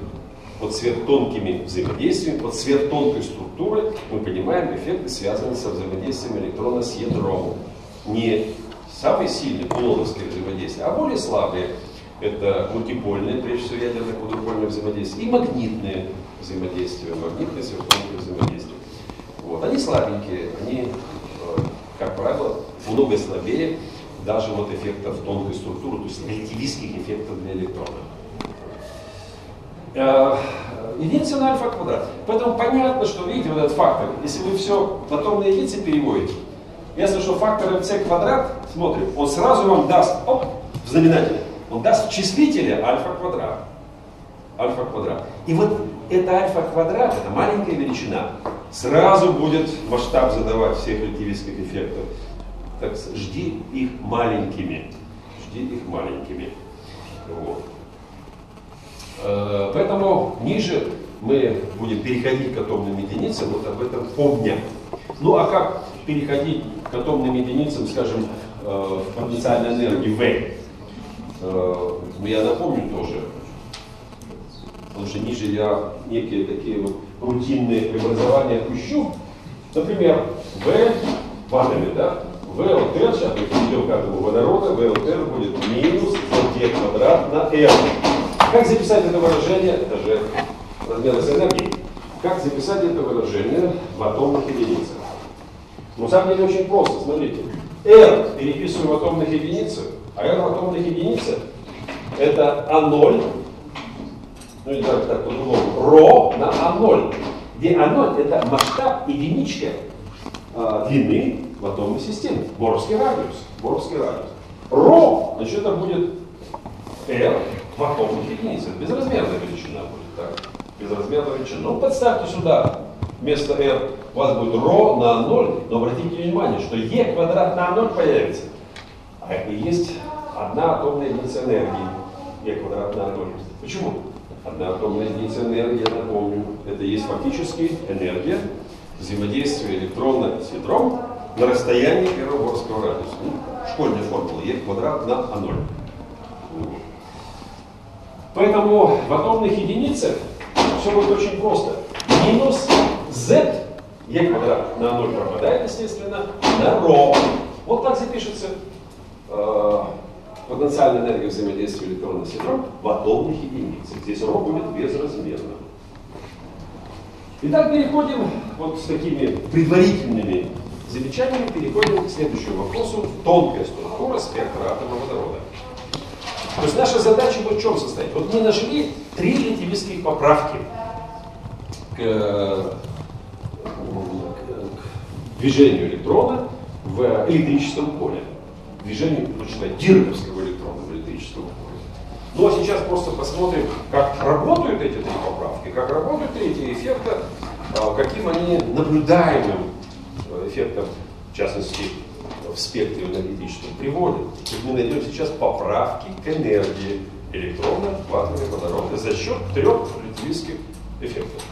Под сверхтонкими взаимодействиями, под сверхтонкой структурой мы понимаем эффекты, связанные со взаимодействием электрона с ядром. Не самые сильные кулоновские взаимодействия, а более слабые. Это мультипольные, прежде всего, ядерное квадрупольное взаимодействие и магнитные взаимодействия, магнитные сверхтонкие взаимодействия. Вот. Они слабенькие, они, э, как правило, много слабее даже вот эффектов тонкой структуры, то есть релятивистских эффектов для электрона. Э, Единица на альфа квадрат. Поэтому понятно, что, видите, вот этот фактор, если вы все в атомные единицы переводите, ясно, что фактор mc квадрат, смотрим, он сразу вам даст, оп, в знаменателе, он даст в числителе альфа квадрат. Альфа квадрат. И вот это альфа квадрат, это маленькая величина, сразу будет масштаб задавать всех релятивистских эффектов. Так жди их маленькими. Жди их маленькими. Вот. Э, Поэтому ниже мы будем переходить к атомным единицам, вот об этом помня. Ну а как переходить атомным единицам, скажем, э, потенциальной энергии В? Э, я напомню тоже, потому что ниже я некие такие вот рутинные преобразования пущу. Например, В в атоме, да? ВЛТ, сейчас мы перейдем к атому водорода, ВЛТ будет минус д квадрат на R. Как записать это выражение, это же размерность энергии, как записать это выражение в атомных единицах? На самом деле очень просто, смотрите. R переписываю в атомных единицах, а R в атомных единицах это А0, ну или даже так по-другому, ро на А0, где А0 это масштаб единичка а, длины в атомной системе. Боровский радиус. Боровский радиус. Ро, значит, это будет R в атомных единицах. Безразмерная величина будет, так? Безразмерная величина. Ну, подставьте сюда вместо R у вас будет ро на 0, но обратите внимание, что E квадрат на 0 появится. А это и есть одна атомная единица энергии. E квадрат на 0. Почему? Одна атомная единица энергии, я напомню, это есть фактически энергия взаимодействия электрона с ядром на расстоянии первого Борского радиуса. Ну, школьная формула E квадрат на А0. Поэтому в атомных единицах все будет очень просто. Минус z, e квадрат на 0 пропадает, естественно, на ρ. Вот так запишется э, потенциальная энергия взаимодействия электрона с ядром в атомных единицах. Здесь ρ будет безразмерным. Итак, переходим вот с такими предварительными замечаниями, переходим к следующему вопросу. Тонкая структура спектра атома водорода. То есть наша задача вот в чем состоит? Вот мы нашли три релятивистских поправки к, к, движению электрона в электрическом поле. Движению, точно, дирковского электрона в электрическом поле. Ну а сейчас просто посмотрим, как работают эти три поправки, как работают эти эффекты, а, каким они наблюдаемым эффектом, в частности, в спектре энергетическом приводят. То мы найдем сейчас поправки к энергии электрона в атоме водорода за счет трех релятивистских эффектов.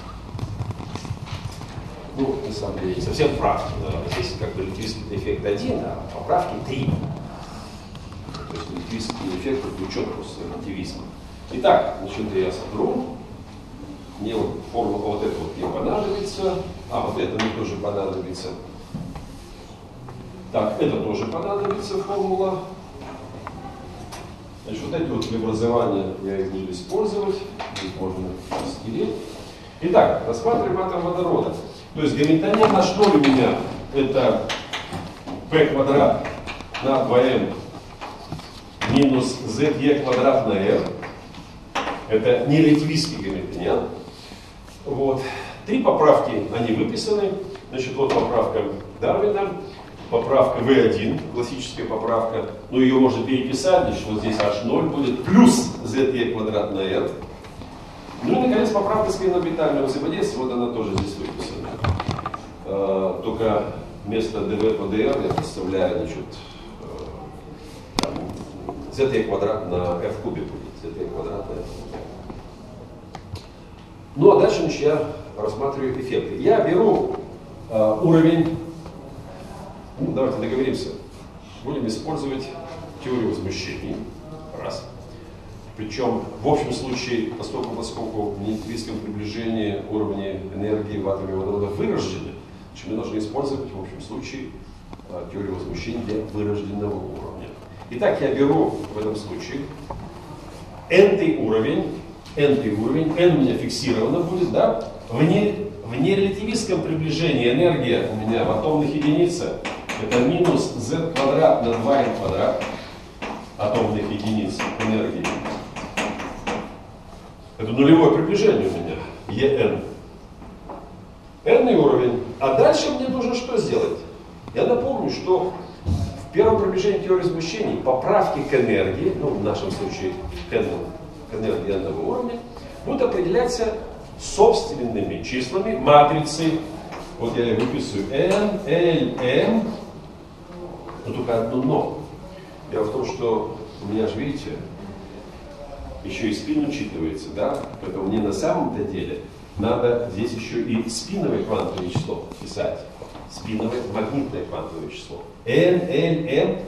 Ну, на самом деле, не совсем прав. Здесь как бы релятивистский эффект один, а поправки три. То есть релятивистский эффект включен просто релятивизм. Итак, значит, я сотру. Мне вот формула вот это вот мне понадобится. А, вот это мне тоже понадобится. Так, это тоже понадобится формула. Значит, вот эти вот преобразования я их буду использовать. Их можно стереть. Итак, рассматриваем атом водорода. То есть гамильтониан наш ноль у меня это p квадрат на 2m минус ze квадрат на r. Это не релятивистский гамильтониан. Вот. Три поправки, они выписаны. Значит, вот поправка Дарвина поправка V1, классическая поправка, ну ее можно переписать, значит вот здесь H0 будет, плюс ZE квадрат на R. Ну и, наконец, поправка скринорбитального взаимодействия, вот она тоже здесь выписана. Только вместо dr я представляю, значит, э, ZE квадрат на F кубе будет, ZE квадрат на F Ну а дальше значит, я рассматриваю эффекты. Я беру э, уровень ну, давайте договоримся. Будем использовать теорию возмущений. Раз. Причем в общем случае, поскольку, поскольку в неинтегристском приближении уровни энергии в атоме водорода вырождены, значит, мы должны использовать в общем случае а, теорию возмущений для вырожденного уровня. Итак, я беру в этом случае n уровень, n уровень, n у меня фиксировано будет, да, в, не, в нерелятивистском приближении энергия у меня в атомных единицах это минус z квадрат на 2n квадрат атомных единиц энергии. Это нулевое приближение у меня, En. N уровень. А дальше мне нужно что сделать? Я напомню, что в первом приближении теории смущений поправки к энергии, ну в нашем случае к, n, к энергии n уровня, будут определяться собственными числами матрицы. Вот я выписываю n, l, m но только одно но. Дело в том, что у меня же, видите, еще и спин учитывается, да? Поэтому мне на самом-то деле надо здесь еще и спиновое квантовое число писать. Спиновое магнитное квантовое число. N, L, M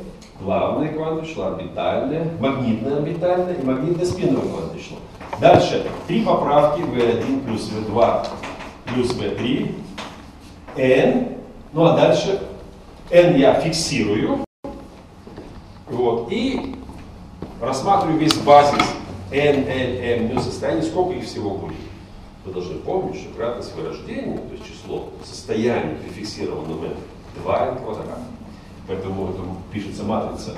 главное квантовое число, орбитальное, магнитное орбитальное и магнитное спиновое квантовое число. Дальше три поправки V1 плюс V2 плюс V3, N, ну а дальше n я фиксирую, вот, и рассматриваю весь базис n, l, m, ну, состояние, сколько их всего будет. Вы должны помнить, что кратность вырождения, то есть число состояний при фиксированном n, 2n квадрат. Поэтому это пишется матрица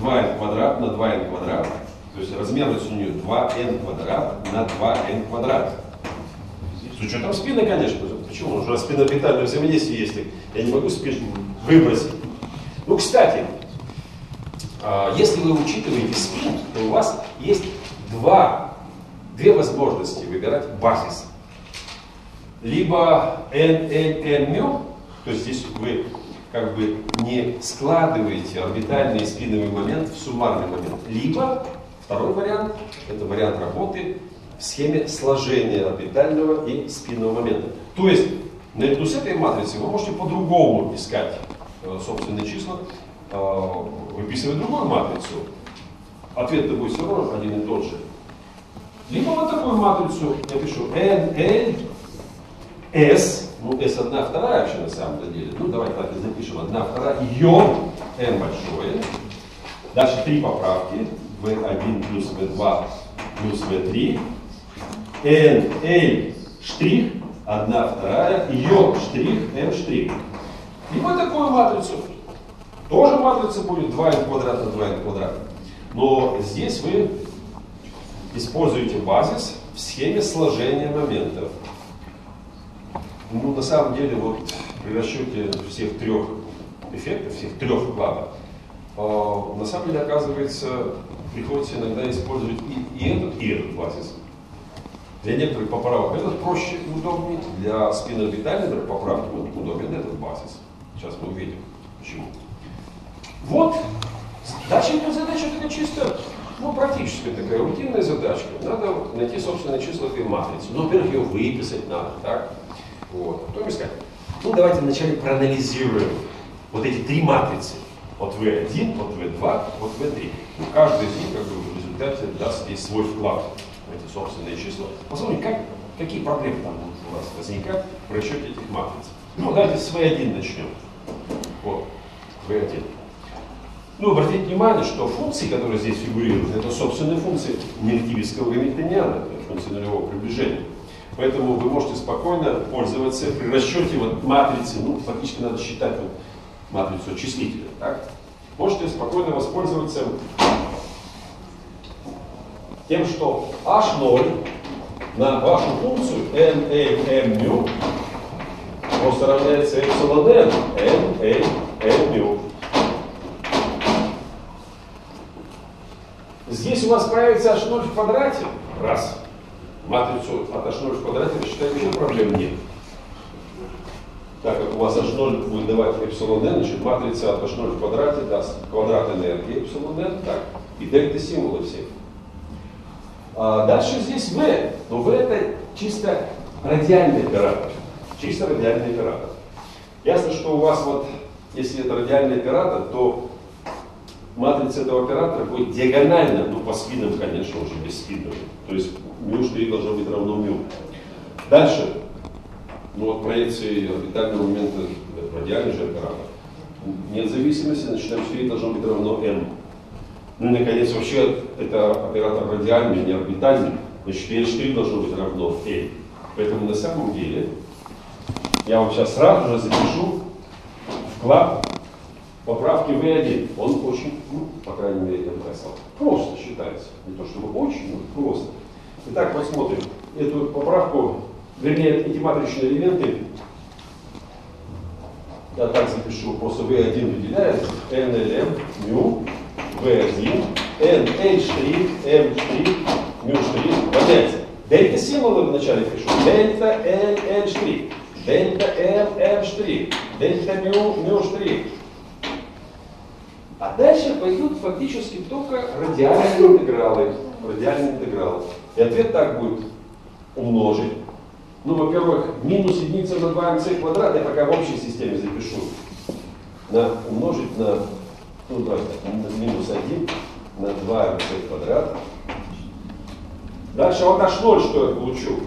2n квадрат на 2n квадрат. То есть размерность у нее 2n квадрат на 2n квадрат. С учетом спины, конечно. Почему? Потому что спинорбитальное взаимодействие есть. Я не могу спин выбросить. Ну, кстати, а, если вы учитываете спин, то у вас есть два, две возможности выбирать базис. Либо NLMU, то есть здесь вы как бы не складываете орбитальный и спиновый момент в суммарный момент. Либо второй вариант, это вариант работы в схеме сложения орбитального и спинного момента. То есть, наряду с этой матрицей вы можете по-другому искать э, собственные числа, э, выписывать другую матрицу. Ответ-то будет все равно один и тот же. Либо вот такую матрицу я пишу N, L, S, ну S одна вторая вообще на самом деле, ну давайте так и запишем, одна вторая, Ё, N большое, дальше три поправки, V1 плюс V2 плюс V3, N, L, штрих, одна вторая, Ё, штрих, M, штрих. И такую матрицу. Тоже матрица будет 2n квадрат на 2n квадрат. Но здесь вы используете базис в схеме сложения моментов. Ну, на самом деле, вот при расчете всех трех эффектов, всех трех вкладов, э, на самом деле, оказывается, приходится иногда использовать и, и этот, и этот базис. Для некоторых поправок этот проще и удобнее, для спинорбитальных поправок удобен этот базис. Сейчас мы увидим, почему. Вот, дальше идет задача такая чисто, ну, практически такая рутинная задачка. Надо найти собственное число этой матрицы. Ну, во-первых, ее выписать надо, так? Вот. Потом искать. Ну, давайте вначале проанализируем вот эти три матрицы. Вот V1, вот V2, вот V3. Ну, каждый из них как бы, в результате даст здесь свой вклад в эти собственные числа. Посмотрим, как, какие проблемы там будут у нас возникать в расчете этих матриц. Ну, давайте с V1 начнем. Вот, V1. Ну, обратите внимание, что функции, которые здесь фигурируют, это собственные функции нелективистского гамильтониана, это функции нулевого приближения. Поэтому вы можете спокойно пользоваться при расчете вот матрицы, ну, фактически надо считать вот матрицу числителя, так? Можете спокойно воспользоваться тем, что h0 на вашу функцию n, a, m, mu просто равняется эпсилон n, a, m, mu. Здесь у вас появится h0 в квадрате, раз. Матрицу от h0 в квадрате рассчитать еще проблем нет. Так как у вас h0 будет давать эпсилон n, значит матрица от h0 в квадрате даст квадрат энергии эпсилон n, так, и дельта символы все. А дальше здесь v, но v это чисто радиальный оператор. Чисто радиальный оператор. Ясно, что у вас вот, если это радиальный оператор, то матрица этого оператора будет диагонально, ну по спинам, конечно, уже без спинов. То есть μ штрих должно быть равно μ. Дальше, ну вот проекции орбитального момента радиальный же оператор. Нет зависимости, значит m' должно быть равно m. Ну и наконец вообще это оператор радиальный, не орбитальный, значит l' должно быть равно l. Поэтому на самом деле я вам сейчас сразу же запишу вклад поправки V1. Он очень, ну, по крайней мере, я бы сказал, просто считается. Не то чтобы очень, но просто. Итак, посмотрим эту поправку, вернее, эти матричные элементы, я так запишу, просто V1 выделяется, NLM, μ, V1, N, L штрих, M штрих, μ штрих, равняется. Дельта символы вначале пишу. Дельта L, L штрих. Дельта M, M штрих. Дельта μ, μ штрих. а дальше пойдут фактически только радиальные интегралы. Радиальные интегралы. И ответ так будет умножить. Ну, во-первых, минус единица на 2mc квадрат, я пока в общей системе запишу. На, умножить на, ну, так, на минус 1 на 2mc квадрат. Дальше вот h0 что я получу?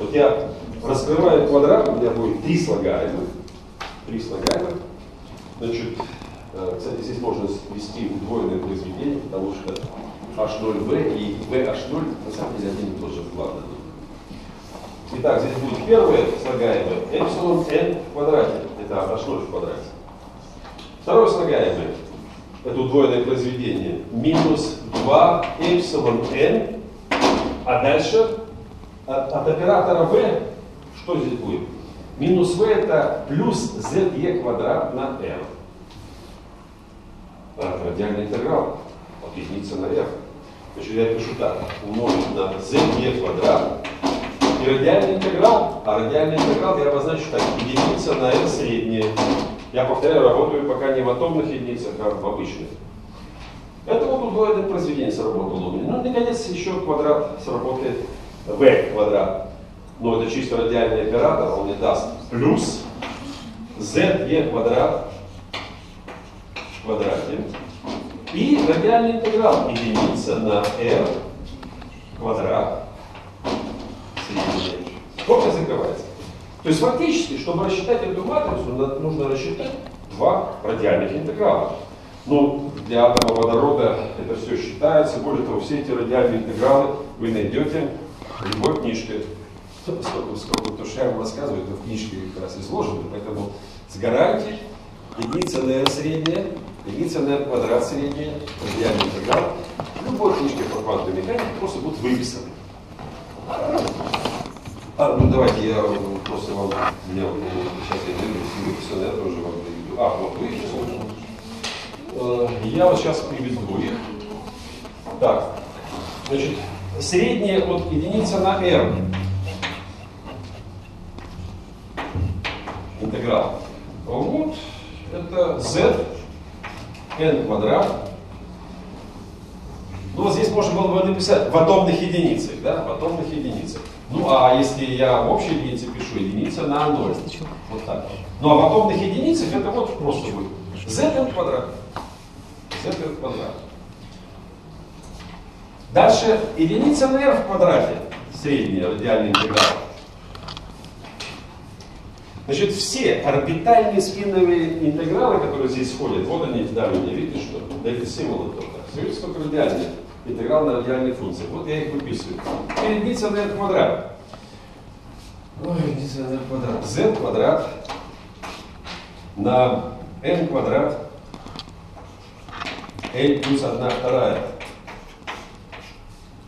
Вот я раскрываю квадрат, у меня будет 3 слагаемых. 3 слагаемых. Значит, кстати, здесь можно ввести удвоенное произведение, потому что H0V и VH0 на самом деле один и тот же вклад Итак, здесь будет первое слагаемое эпсилон n в квадрате. Это H0 в квадрате. Второе слагаемое, это удвоенное произведение, минус 2 эпсилон n, а дальше от, от оператора v что здесь будет? Минус v это плюс ze квадрат на r. Радиальный интеграл от единицы на r. Значит, я пишу так, умножить на ze квадрат и радиальный интеграл, а радиальный интеграл я обозначу так, единица на r средняя. Я повторяю, работаю пока не в атомных единицах, а в обычных. Это вот удвоенное произведение сработало у меня. Ну, наконец, еще квадрат сработает v квадрат. Но это чисто радиальный оператор, он мне даст плюс ze квадрат в квадрате. И радиальный интеграл единица на r квадрат среднее. Сколько закрывается? То есть фактически, чтобы рассчитать эту матрицу, нужно рассчитать два радиальных интеграла. Ну, для атома водорода это все считается. Более того, все эти радиальные интегралы вы найдете в любой книжке. Сколько, сколько рассказываю, это в книжке как раз изложено. Поэтому с гарантией единица на средняя, единица на квадрат средняя, радиальный интеграл. В любой книжке по квантовой механике просто будут выписаны. А, ну давайте я просто вам, у вот, сейчас я делаю, если выписано, я тоже вам приведу. А, вот выписано. Э, я вот сейчас приведу их. Так, значит, средняя от единицы на r. Интеграл. Вот, это z n квадрат. Ну, вот здесь можно было бы написать в атомных единицах, да, в атомных единицах. Ну, а если я в общей единице пишу единица на 0. Вот так. Ну, а в атомных единицах это вот просто будет zn квадрат z в квадрате. Дальше единица на r в квадрате, средняя радиальный интеграл. Значит, все орбитальные спиновые интегралы, которые здесь входят, вот они в давление, видите, что эти символы только. Смотрите, сколько радиальных. Интеграл на радиальные функции. Вот я их выписываю. И единица на квадрат. Ой, единица на квадрат. z квадрат на n квадрат L плюс 1 вторая.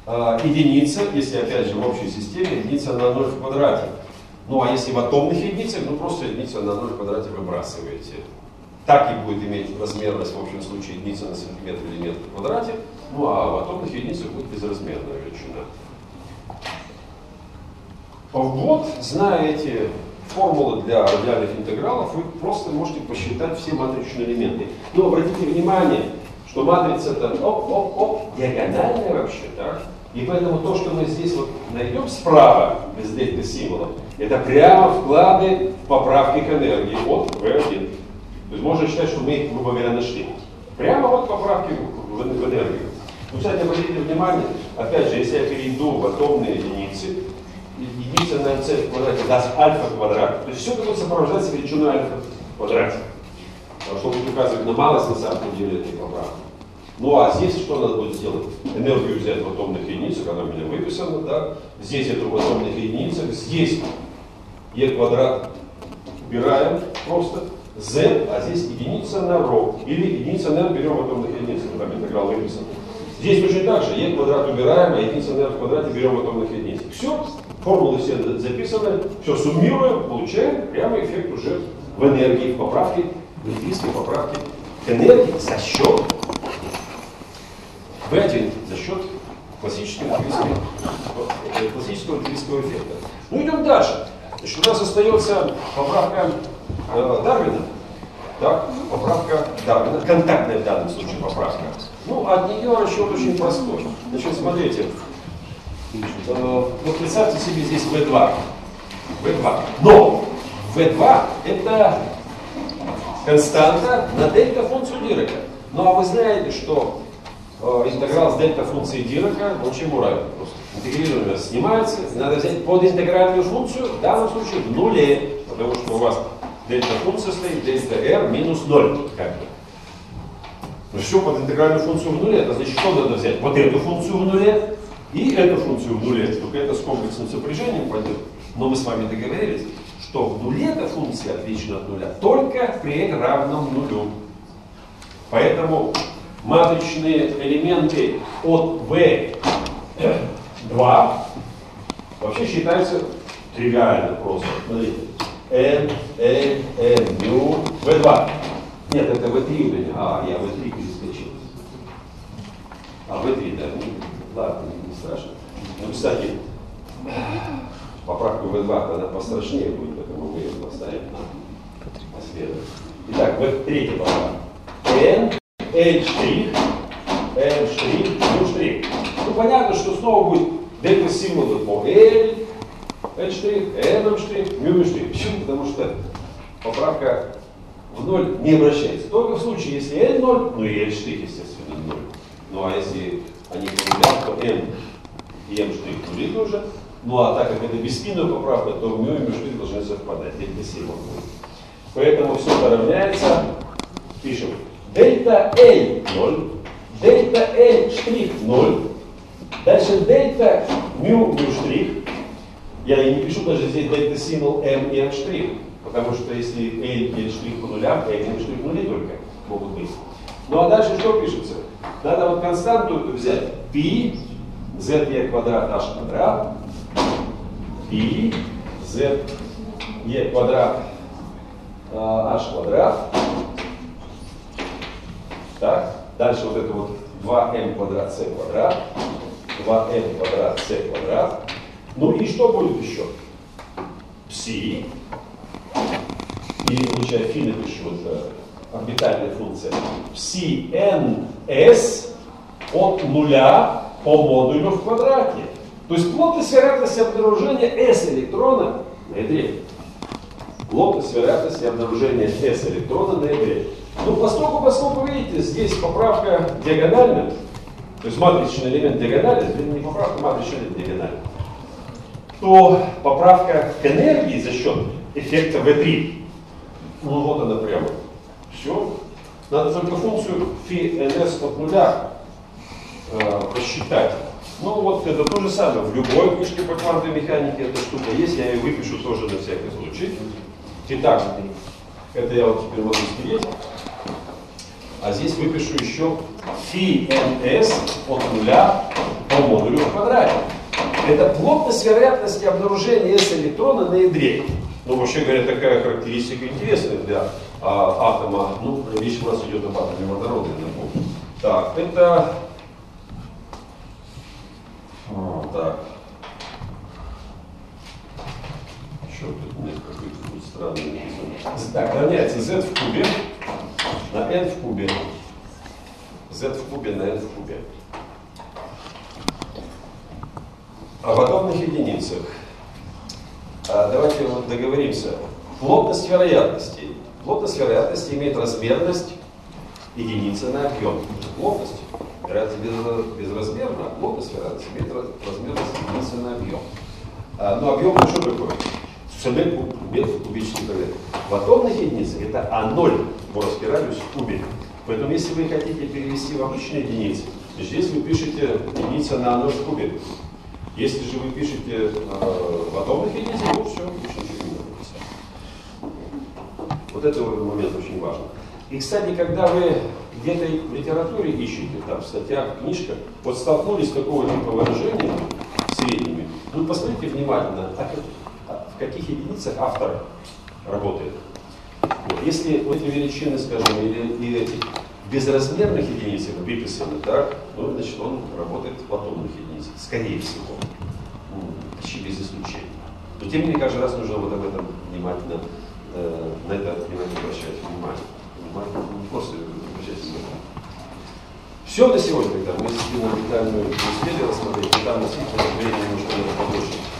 А, единица, если опять же в общей системе, единица на 0 в квадрате. Ну а если в атомных единицах, ну просто единица на 0 в квадрате выбрасываете. Так и будет иметь размерность, в общем случае, единица на сантиметр или метр в квадрате. Ну а в атомных единицах будет безразмерная величина. Вот, зная эти формулы для радиальных интегралов, вы просто можете посчитать все матричные элементы. Но обратите внимание, что матрица это оп-оп-оп, диагональная вообще, так? И поэтому то, что мы здесь вот найдем справа, без символа, это прямо вклады в поправки к энергии от V1. То есть можно считать, что мы их, грубо говоря, нашли. Прямо вот поправки в, энергию. Ну, кстати, обратите внимание, опять же, если я перейду в атомные единицы, единица на c в квадрате даст альфа квадрат. То есть все это будет сопровождаться величиной альфа в квадрате. Что будет указывать на малость на самом деле этой поправки. Ну а здесь что надо будет сделать? Энергию взять в атомных единицах, она у меня выписана, да? Здесь это в атомных единицах, здесь e квадрат убираем просто, z, а здесь единица на ρ, или единица на r берем в атомных единицах, там интеграл выписан. Здесь точно так же, e квадрат убираем, а единица на r в квадрате берем в атомных единицах. Все, формулы все записаны, все суммируем, получаем прямо эффект уже в энергии, в поправке литвийской поправки к энергии за счет V1, за счет классического литвийского, классического литвийского эффекта. Ну идем дальше. Значит, у нас остается поправка э, Дарвина. Так, поправка Дарвина, контактная в данном случае поправка. Ну, от нее расчет очень простой. Значит, смотрите, э, вот представьте себе здесь V2. V2. Но V2 это константа на дельта-функцию Дирака. Ну а вы знаете, что э, интеграл с дельта-функцией Дирака, ну чему равен просто? Интегрирование снимается, надо взять под интегральную функцию, в данном случае в нуле, потому что у вас дельта-функция стоит, дельта r минус 0. Как бы. Но все под интегральную функцию в нуле, это значит, что надо взять? Вот эту функцию в нуле и эту функцию в нуле, только это с комплексным сопряжением пойдет. Но мы с вами договорились, что в нуле эта функция отлична от нуля только при равном нулю. Поэтому матричные элементы от V2 вообще считаются Тривиально просто. Смотрите. N, L, N, mu, V2. Нет, это V3 у меня. А, я V3 перескочил. А, V3, да. Ну, ладно, не страшно. Ну, кстати, поправку V2, она пострашнее будет, поэтому мы ее поставим на сферу. Итак, вот третья поправка. N, n' n' u'. Ну понятно, что снова будет дельта символа по L, n', n', μ'. Почему? Потому что поправка в ноль не обращается. Только в случае, если L ноль, ну и L', естественно, ноль. Ну а если они поменяют, то n и m' нули тоже. Ну а так как это беспинная поправка, то мю и мю' должны совпадать, дельта будет. Поэтому все равняется. Пишем Дельта L 0, дельта L штрих 0, дальше дельта мю мю штрих. Я и не пишу даже здесь дельта символ m и m штрих, потому что если L и L штрих по нулям, m и штрих нули только могут быть. Ну а дальше что пишется? Надо вот константу взять π, z e квадрат h квадрат, π, z e квадрат а, h квадрат. Так, дальше вот это вот 2m квадрат c квадрат, 2m квадрат c квадрат. Ну и что будет еще? Пси. Или, получая фи напишу, вот э, орбитальная функция. Пси n s от нуля по модулю в квадрате. То есть плотность вероятности обнаружения s электрона на ядре плотность вероятности обнаружения S электрона на ядре. Ну, поскольку, поскольку, видите, здесь поправка диагональная, то есть матричный элемент диагональный, это не поправка, матричный элемент диагональный, то поправка к энергии за счет эффекта V3, ну вот она прямо, все. Надо только функцию φ ns от нуля э, посчитать. Ну вот это то же самое. В любой книжке по квантовой механике эта штука есть, я ее выпишу тоже на всякий случай. Итак, это я вот теперь могу стереть. А здесь выпишу еще φns от нуля по модулю в квадрате. Это плотность вероятности обнаружения S электрона на ядре. Ну, вообще говоря, такая характеристика интересная для а, атома. Ну, речь у нас идет об атоме водорода, я напомню. Так, это... А, так. Что тут нет какой-то странный. Так, равняется z в кубе на n в кубе. z в кубе на n в кубе. Об атомных единицах. А, давайте вот договоримся. Плотность вероятности. Плотность вероятности имеет размерность единицы на объем. Плотность. Вероятность без, безразмерна, плотность вероятности имеет размерность единицы на объем. А, но объем ну, что такое? Cm метр кубический квадрат. В атомных единицах это А0 Боровский радиус в кубе. Поэтому если вы хотите перевести в обычные единицы, то здесь вы пишете единица на А0 в кубе. Если же вы пишете э, в атомных единицах, то все, больше ничего не надо. Вот это момент очень важен. И, кстати, когда вы где-то в литературе ищете, там, в статьях, книжках, вот столкнулись с какого-либо выражением средними, ну, посмотрите внимательно, а в каких единицах автор работает. Вот. Если эти величины, скажем, или, или эти безразмерных единицах выписаны так, ну, значит, он работает в атомных единицах, скорее всего, ну, почти без исключения. Но тем не менее, каждый раз нужно вот об этом внимательно, э, на это внимательно обращать внимание. внимание не просто обращать внимание. Все на сегодня тогда. Мы действительно детальную успели рассмотреть, там действительно времени надо побольше.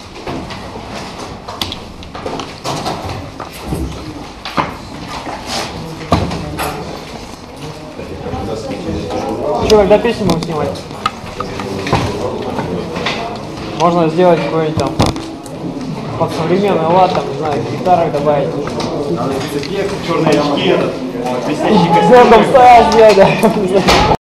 Че, когда песню будем снимать? Можно сделать какой-нибудь там под современный лад, там, не знаю, гитары добавить.
Черные очки, этот, блестящий костюм.
Стоять, да.